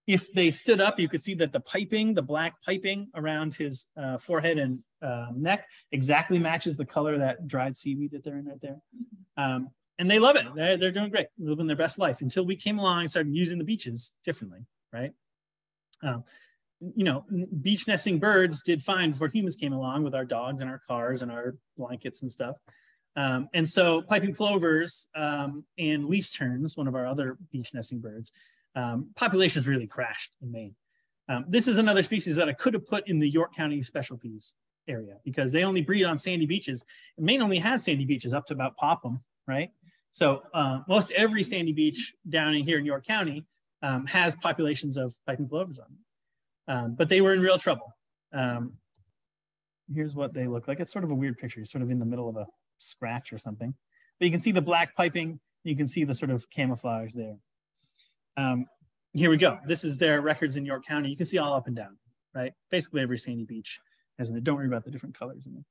If they stood up, you could see that the piping, the black piping around his uh, forehead and uh, neck exactly matches the color that dried seaweed that they're in right there. Um, and they love it. They're, they're doing great, living their best life until we came along and started using the beaches differently, right? Um, you know, beach nesting birds did fine before humans came along with our dogs and our cars and our blankets and stuff. Um, and so piping plovers um, and least terns, one of our other beach nesting birds, um, populations really crashed in Maine. Um, this is another species that I could have put in the York County specialties area because they only breed on sandy beaches. And Maine only has sandy beaches up to about Popham, right? So uh, most every sandy beach down in here in York County um, has populations of piping plovers on them. Um, but they were in real trouble. Um, here's what they look like. It's sort of a weird picture. You're sort of in the middle of a scratch or something. But you can see the black piping. You can see the sort of camouflage there. Um, here we go. This is their records in York County. You can see all up and down, right? Basically every sandy beach has it. Don't worry about the different colors in there.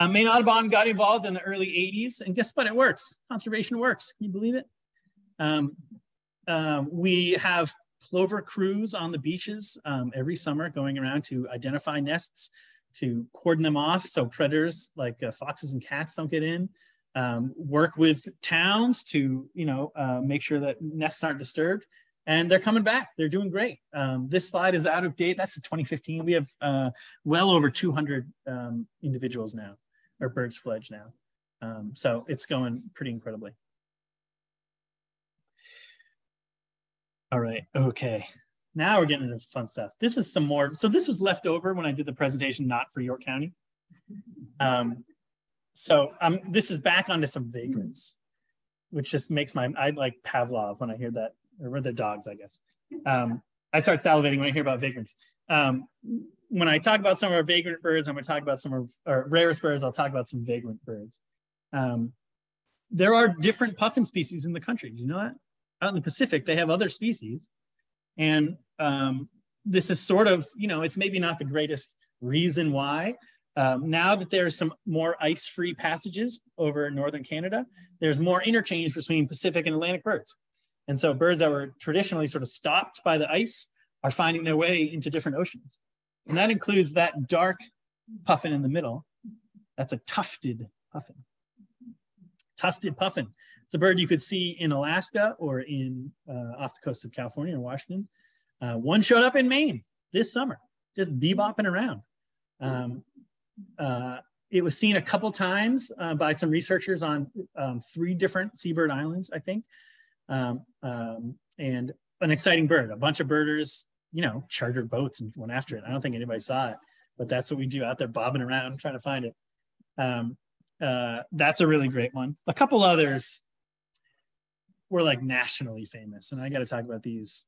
Um, Maine Audubon got involved in the early 80s, and guess what? It works. Conservation works. Can you believe it? Um, uh, we have plover crews on the beaches um, every summer going around to identify nests, to cordon them off so predators like uh, foxes and cats don't get in. Um, work with towns to you know uh, make sure that nests aren't disturbed and they're coming back they're doing great um, this slide is out of date that's the 2015 we have uh, well over 200 um, individuals now or birds fledged now um, so it's going pretty incredibly All right. Okay. Now we're getting into this fun stuff. This is some more. So this was left over when I did the presentation, not for York County. Um, so um, this is back onto some vagrants, which just makes my, I like Pavlov when I hear that, or the dogs, I guess. Um, I start salivating when I hear about vagrants. Um, when I talk about some of our vagrant birds, I'm going to talk about some of our rarest birds. I'll talk about some vagrant birds. Um, there are different puffin species in the country. Do you know that? out in the Pacific, they have other species. And um, this is sort of, you know, it's maybe not the greatest reason why. Um, now that there's some more ice-free passages over northern Canada, there's more interchange between Pacific and Atlantic birds. And so birds that were traditionally sort of stopped by the ice are finding their way into different oceans. And that includes that dark puffin in the middle. That's a tufted puffin. Tufted puffin. It's a bird you could see in Alaska or in uh, off the coast of California or Washington. Uh, one showed up in Maine this summer, just bebopping around. Um, uh, it was seen a couple times uh, by some researchers on um, three different seabird islands, I think. Um, um, and an exciting bird. A bunch of birders, you know, chartered boats and went after it. I don't think anybody saw it, but that's what we do out there bobbing around trying to find it. Um, uh, that's a really great one. A couple others were like nationally famous. And I got to talk about these.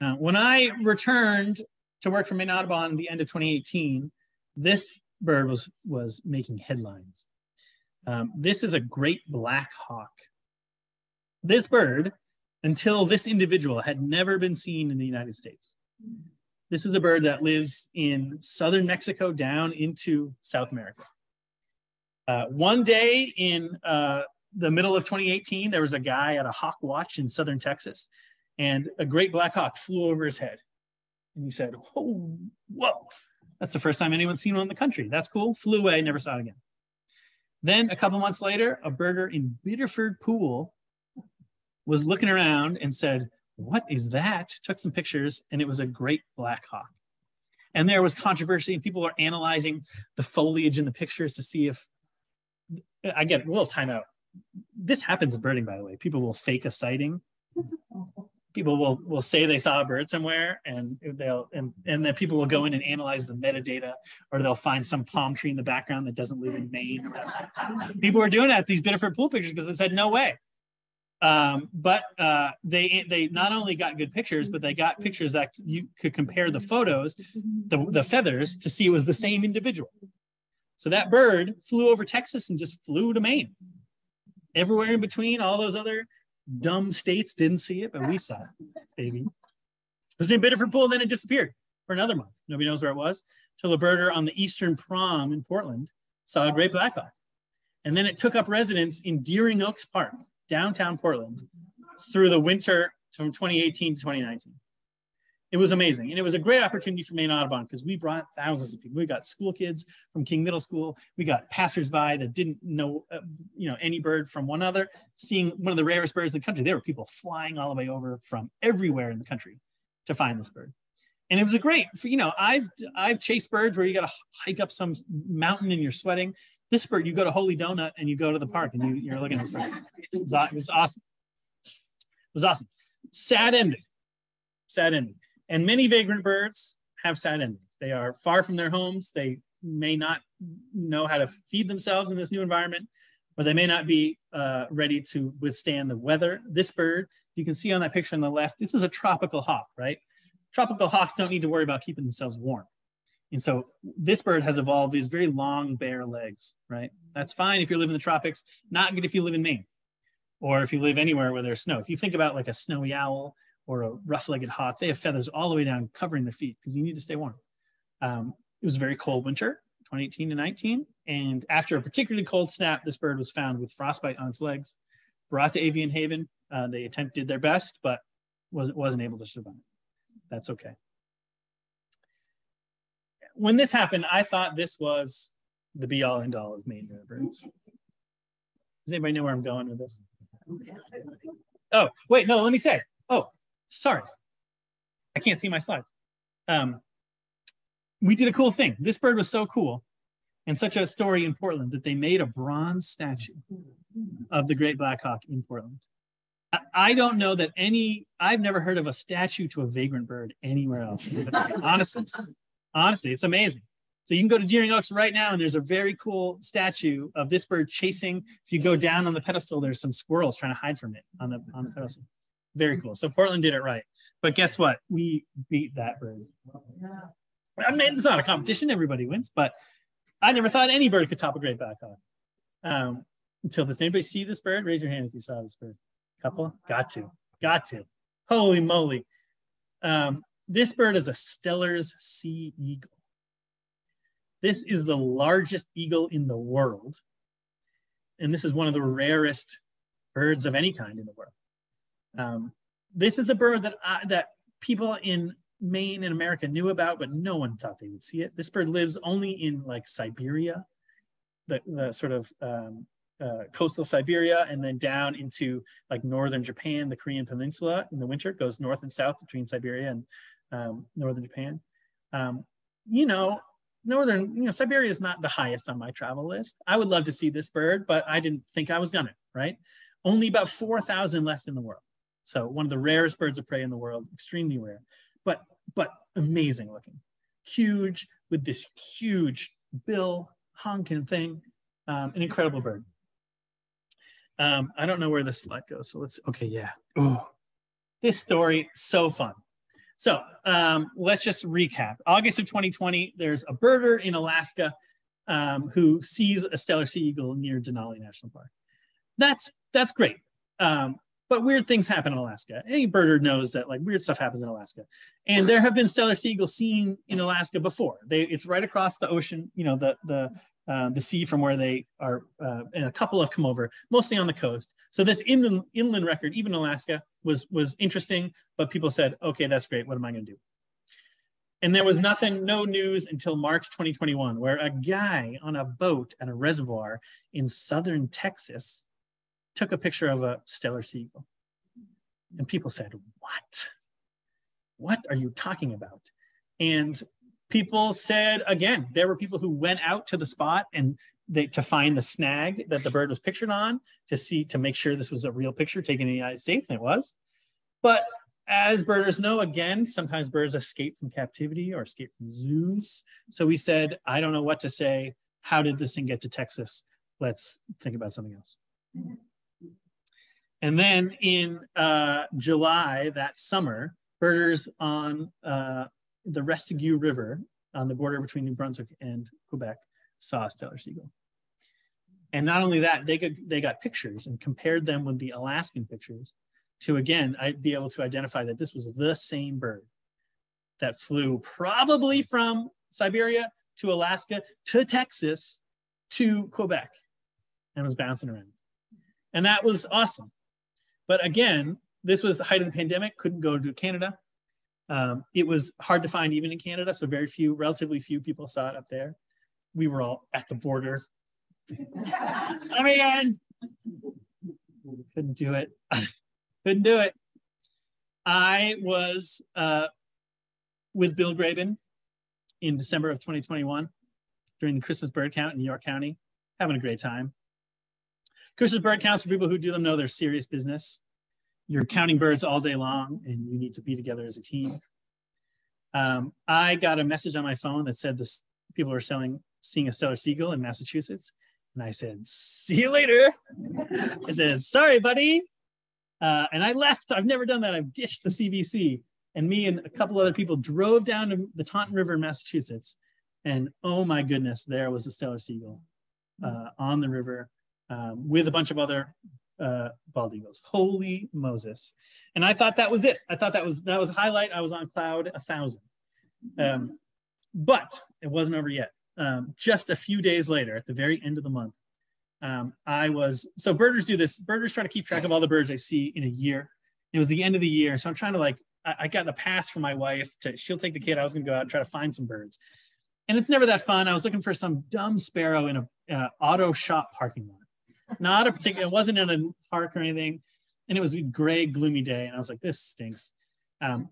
Uh, when I returned to work for Maine Audubon the end of 2018, this bird was, was making headlines. Um, this is a great black hawk. This bird, until this individual, had never been seen in the United States. This is a bird that lives in southern Mexico down into South America. Uh, one day in uh, the middle of 2018, there was a guy at a hawk watch in southern Texas, and a great black hawk flew over his head. And he said, oh, Whoa, that's the first time anyone's seen one in the country. That's cool. Flew away, never saw it again. Then a couple months later, a birder in Biddeford Pool was looking around and said, What is that? Took some pictures, and it was a great black hawk. And there was controversy, and people were analyzing the foliage in the pictures to see if I get a little timeout. This happens in birding, by the way. People will fake a sighting *laughs* people will will say they saw a bird somewhere and they'll and, and then people will go in and analyze the metadata or they'll find some palm tree in the background that doesn't live in maine *laughs* people were doing that these biddeford pool pictures because it said no way um, but uh, they they not only got good pictures but they got pictures that you could compare the photos the, the feathers to see it was the same individual so that bird flew over texas and just flew to maine everywhere in between all those other dumb states didn't see it, but we saw it, baby. It was in Biddeford Pool, then it disappeared for another month. Nobody knows where it was. Till a birder on the Eastern Prom in Portland saw a great black blackhawk. And then it took up residence in Deering Oaks Park, downtown Portland, through the winter from 2018 to 2019 it was amazing. And it was a great opportunity for Maine Audubon because we brought thousands of people. We got school kids from King Middle School. We got passersby that didn't know, uh, you know, any bird from one other, seeing one of the rarest birds in the country. There were people flying all the way over from everywhere in the country to find this bird. And it was a great, you know, I've I've chased birds where you got to hike up some mountain and you're sweating. This bird, you go to Holy Donut and you go to the park and you, you're looking at this bird. It was, it was awesome. It was awesome. Sad ending. Sad ending. And many vagrant birds have sad endings. They are far from their homes. They may not know how to feed themselves in this new environment, or they may not be uh, ready to withstand the weather. This bird, you can see on that picture on the left, this is a tropical hawk, right? Tropical hawks don't need to worry about keeping themselves warm. And so this bird has evolved these very long, bare legs, right? That's fine if you live in the tropics, not good if you live in Maine or if you live anywhere where there's snow. If you think about like a snowy owl or a rough-legged hawk, they have feathers all the way down covering their feet because you need to stay warm. Um, it was a very cold winter, 2018 to 19. And after a particularly cold snap, this bird was found with frostbite on its legs, brought to Avian Haven. Uh, they attempted their best, but wasn't, wasn't able to survive. That's okay. When this happened, I thought this was the be all end all of Maine birds. Does anybody know where I'm going with this? Oh, wait, no, let me say. Oh, sorry, I can't see my slides. Um, we did a cool thing. This bird was so cool and such a story in Portland that they made a bronze statue of the great black hawk in Portland. I don't know that any, I've never heard of a statue to a vagrant bird anywhere else. *laughs* honestly, honestly, it's amazing. So you can go to Deering Oaks right now, and there's a very cool statue of this bird chasing. If you go down on the pedestal, there's some squirrels trying to hide from it on the on the pedestal. Very cool. So Portland did it right. But guess what? We beat that bird. I mean, it's not a competition. Everybody wins. But I never thought any bird could top a great back hawk. Um, until this. Anybody see this bird? Raise your hand if you saw this bird. Couple? Got to. Got to. Holy moly. Um, this bird is a Steller's sea eagle. This is the largest eagle in the world. And this is one of the rarest birds of any kind in the world. Um, this is a bird that I, that people in Maine and America knew about, but no one thought they would see it. This bird lives only in like Siberia, the, the sort of um, uh, coastal Siberia, and then down into like northern Japan, the Korean Peninsula in the winter. It goes north and south between Siberia and um, northern Japan. Um, you know, northern, you know, Siberia is not the highest on my travel list. I would love to see this bird, but I didn't think I was gonna. Right? Only about four thousand left in the world. So one of the rarest birds of prey in the world, extremely rare, but but amazing looking, huge with this huge bill honking thing, um, an incredible bird. Um, I don't know where this slide goes, so let's. Okay, yeah. Oh, this story so fun. So um, let's just recap. August of 2020, there's a birder in Alaska um, who sees a Steller sea eagle near Denali National Park. That's that's great. Um, but weird things happen in Alaska. Any birder knows that like weird stuff happens in Alaska. And there have been Steller sea eagles seen in Alaska before. They it's right across the ocean, you know, the the uh, the sea from where they are, uh, and a couple have come over, mostly on the coast. So this inland inland record, even Alaska, was was interesting. But people said, okay, that's great. What am I going to do? And there was nothing, no news until March 2021, where a guy on a boat at a reservoir in southern Texas took a picture of a Steller sea eagle. And people said, What? What are you talking about? And people said, again, there were people who went out to the spot and they, to find the snag that the bird was pictured on to see, to make sure this was a real picture taken in the United States, and it was. But as birders know, again, sometimes birds escape from captivity or escape from zoos. So we said, I don't know what to say. How did this thing get to Texas? Let's think about something else. And then in uh, July that summer, birders on uh, the Restigouche River on the border between New Brunswick and Quebec saw a Steller sea eagle. And not only that, they got, they got pictures and compared them with the Alaskan pictures to again I'd be able to identify that this was the same bird that flew probably from Siberia to Alaska to Texas to Quebec and was bouncing around. And that was awesome. But again, this was the height of the pandemic, couldn't go to Canada. Um, it was hard to find even in Canada, so very few, relatively few people saw it up there. We were all at the border. *laughs* Let me in. Couldn't do it. *laughs* Couldn't do it. I was uh, with Bill Graben in December of 2021 during the Christmas bird count in New York County, having a great time. Christmas bird counts, for people who do them know they're serious business. You're counting birds all day long and you need to be together as a team. Um, I got a message on my phone that said this people are selling seeing a Steller sea eagle in Massachusetts. And I said, see you later. I said, sorry, buddy. Uh, and I left. I've never done that. I've ditched the CBC. And me and a couple other people drove down to the Taunton River in Massachusetts. And oh my goodness, there was a Steller sea eagle uh, on the river um, with a bunch of other uh, bald eagles. Holy Moses! And I thought that was it. I thought that was that was a highlight. I was on cloud a thousand. Um, but it wasn't over yet. Um, just a few days later, at the very end of the month, um, I was so birders do this. Birders try to keep track of all the birds they see in a year. It was the end of the year, so I'm trying to like I, I got the pass from my wife to she'll take the kid. I was gonna go out and try to find some birds, and it's never that fun. I was looking for some dumb sparrow in a, a auto shop parking lot. Not a particular. It wasn't in a park or anything, and it was a gray, gloomy day, and I was like, this stinks. Um,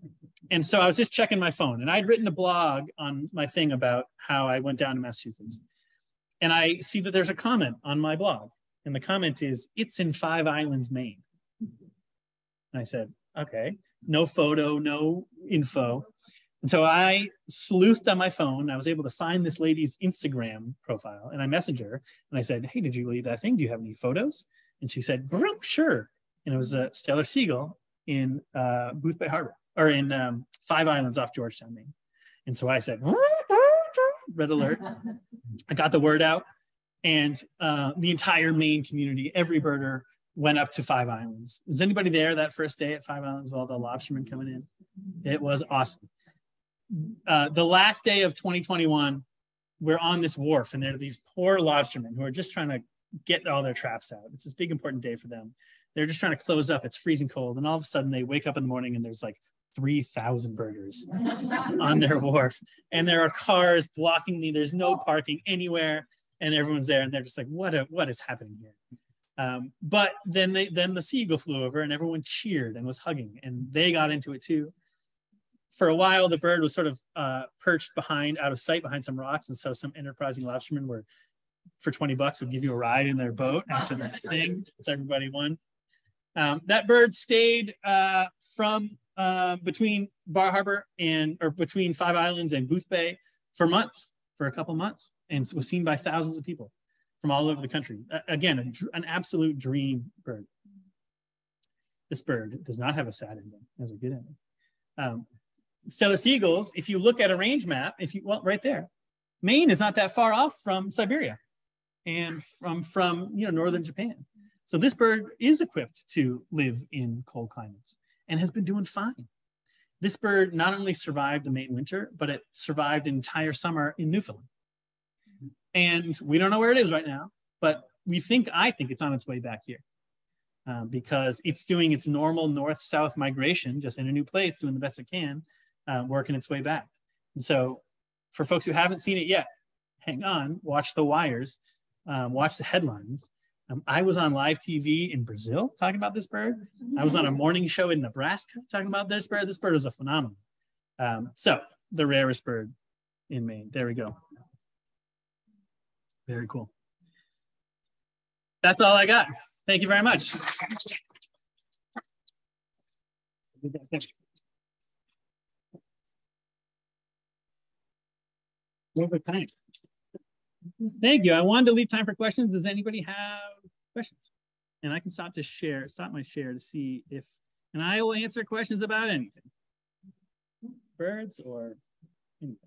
and so I was just checking my phone, and I'd written a blog on my thing about how I went down to Massachusetts and I see that there's a comment on my blog. And the comment is, it's in Five Islands, Maine. And I said, okay, no photo, no info. And so I sleuthed on my phone. I was able to find this lady's Instagram profile and I messaged her and I said, Hey, did you leave that thing? Do you have any photos? And she said, Sure. And it was a Steller sea eagle in uh, Boothbay Harbor or in um, Five Islands off Georgetown, Maine. And so I said, red alert. I got the word out, and uh, the entire Maine community, every birder, went up to Five Islands. Was anybody there that first day at Five Islands with all the lobstermen coming in? It was awesome. Uh, the last day of 2021, we're on this wharf, and there are these poor lobstermen who are just trying to get all their traps out. It's this big important day for them. They're just trying to close up. It's freezing cold, and all of a sudden they wake up in the morning and there's like 3,000 burgers *laughs* on their wharf. And there are cars blocking me. There's no parking anywhere. And everyone's there. And they're just like, what, a, what is happening here? Um, but then they, then the sea eagle flew over and everyone cheered and was hugging and they got into it too. For a while, the bird was sort of uh, perched behind, out of sight behind some rocks. And so some enterprising lobstermen were, for 20 bucks, would give you a ride in their boat after the thing. So everybody won. Um, that bird stayed uh, from uh, between Bar Harbor and or between Five Islands and Boothbay for months, for a couple months, and was seen by thousands of people from all over the country. Uh, again, a, an absolute dream bird. This bird does not have a sad ending; it has a good ending. Um, Steller sea eagles. If you look at a range map, if you well, right there, Maine is not that far off from Siberia, and from from you know northern Japan. So this bird is equipped to live in cold climates and has been doing fine. This bird not only survived the Maine winter, but it survived an entire summer in Newfoundland. And we don't know where it is right now, but we think, I think it's on its way back here uh, because it's doing its normal north-south migration, just in a new place, doing the best it can, uh, working its way back. And so for folks who haven't seen it yet, hang on, watch the wires, um, watch the headlines. Um, I was on live TV in Brazil talking about this bird. I was on a morning show in Nebraska talking about this bird. This bird is a phenomenon. Um, so the rarest bird in Maine. There we go. Very cool. That's all I got. Thank you very much. Thank you. I wanted to leave time for questions. Does anybody have questions? And I can stop to share, stop my share to see if, and I will answer questions about anything. Birds or anything.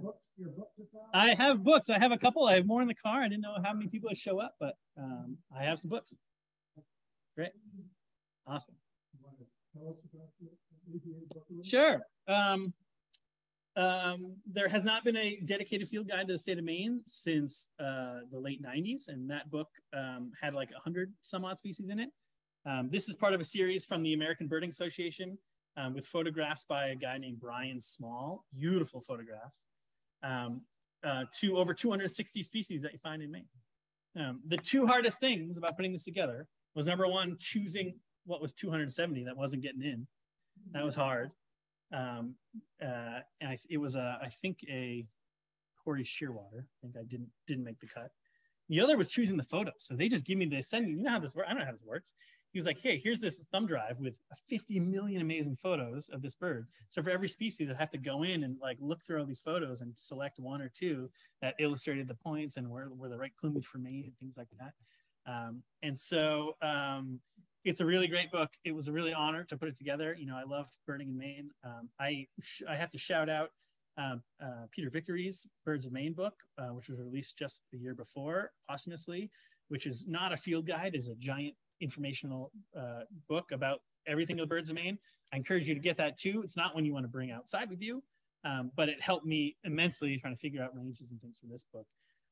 Books, book I have books. I have a couple. I have more in the car. I didn't know how many people would show up, but um, I have some books. Great. Awesome. Sure. Um, um, there has not been a dedicated field guide to the state of Maine since uh, the late 90s, and that book um, had like 100 some odd species in it. Um, this is part of a series from the American Birding Association um, with photographs by a guy named Brian Small, beautiful photographs, um, uh, to over 260 species that you find in Maine. Um, the two hardest things about putting this together was number one, choosing what was 270 that wasn't getting in. That was hard. Um, uh, and I, it was a, I think a Cory Shearwater. I think I didn't didn't make the cut. The other was choosing the photos. So they just give me this. Send you know how this works. I don't know how this works. He was like, hey, here's this thumb drive with 50 million amazing photos of this bird. So for every species, I have to go in and like look through all these photos and select one or two that illustrated the points and were, where the right plumage for me and things like that. Um, and so um, it's a really great book. It was a really honor to put it together. You know, I love Burning in Maine. Um, I I have to shout out uh, uh, Peter Vickery's Birds of Maine book, uh, which was released just the year before posthumously, which is not a field guide, is a giant informational uh, book about everything of the birds of Maine. I encourage you to get that too. It's not one you want to bring outside with you, um, but it helped me immensely trying to figure out ranges and things for this book.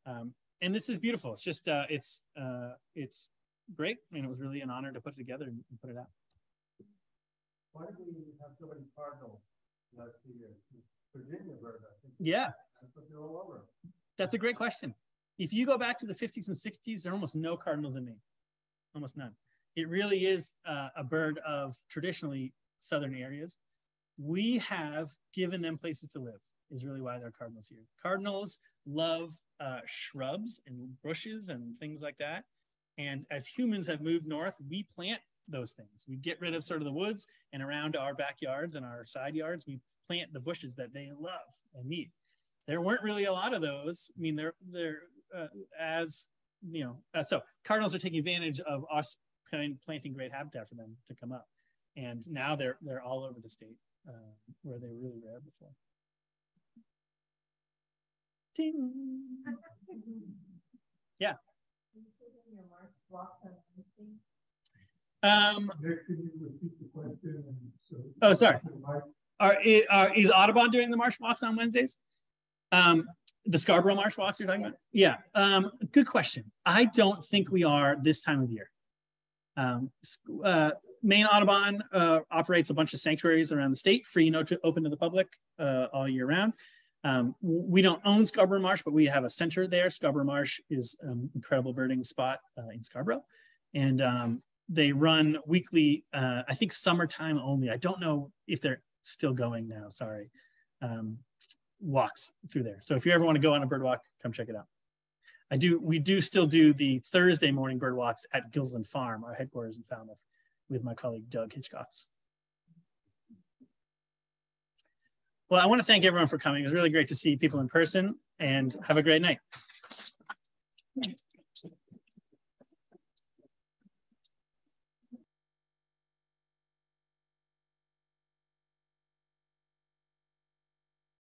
Um, and this is beautiful. It's just uh, it's uh, it's great. I mean, it was really an honor to put it together and, and put it out. Why did we have so many cardinals last few years? Virginia bird, I think. Yeah. they're all over. That's a great question. If you go back to the 50s and 60s, there are almost no cardinals in Maine almost none. It really is uh, a bird of traditionally southern areas. We have given them places to live is really why they're cardinals here. Cardinals love uh, shrubs and bushes and things like that. And as humans have moved north, we plant those things. We get rid of sort of the woods and around our backyards and our side yards, we plant the bushes that they love and need. There weren't really a lot of those. I mean, they're, they're uh, as you know, uh, so cardinals are taking advantage of us planting great habitat for them to come up, and now they're they're all over the state uh, where they were really rare before. Ding. *laughs* Yeah. Um, oh, sorry. Are, are, is Audubon doing the marsh walks on Wednesdays? Um, the Scarborough Marsh walks you're talking about? Yeah, um, good question. I don't think we are this time of year. Um, uh, Maine Audubon uh, operates a bunch of sanctuaries around the state, free, no to open to the public uh, all year round. Um, we don't own Scarborough Marsh, but we have a center there. Scarborough Marsh is an incredible birding spot uh, in Scarborough. And um, they run weekly, uh, I think summertime only. I don't know if they're still going now, sorry. Um, walks through there. So if you ever want to go on a bird walk, come check it out. I do, we do still do the Thursday morning bird walks at Gilsland Farm, our headquarters in Falmouth, with my colleague Doug Hitchcox. Well, I want to thank everyone for coming. It was really great to see people in person and have a great night.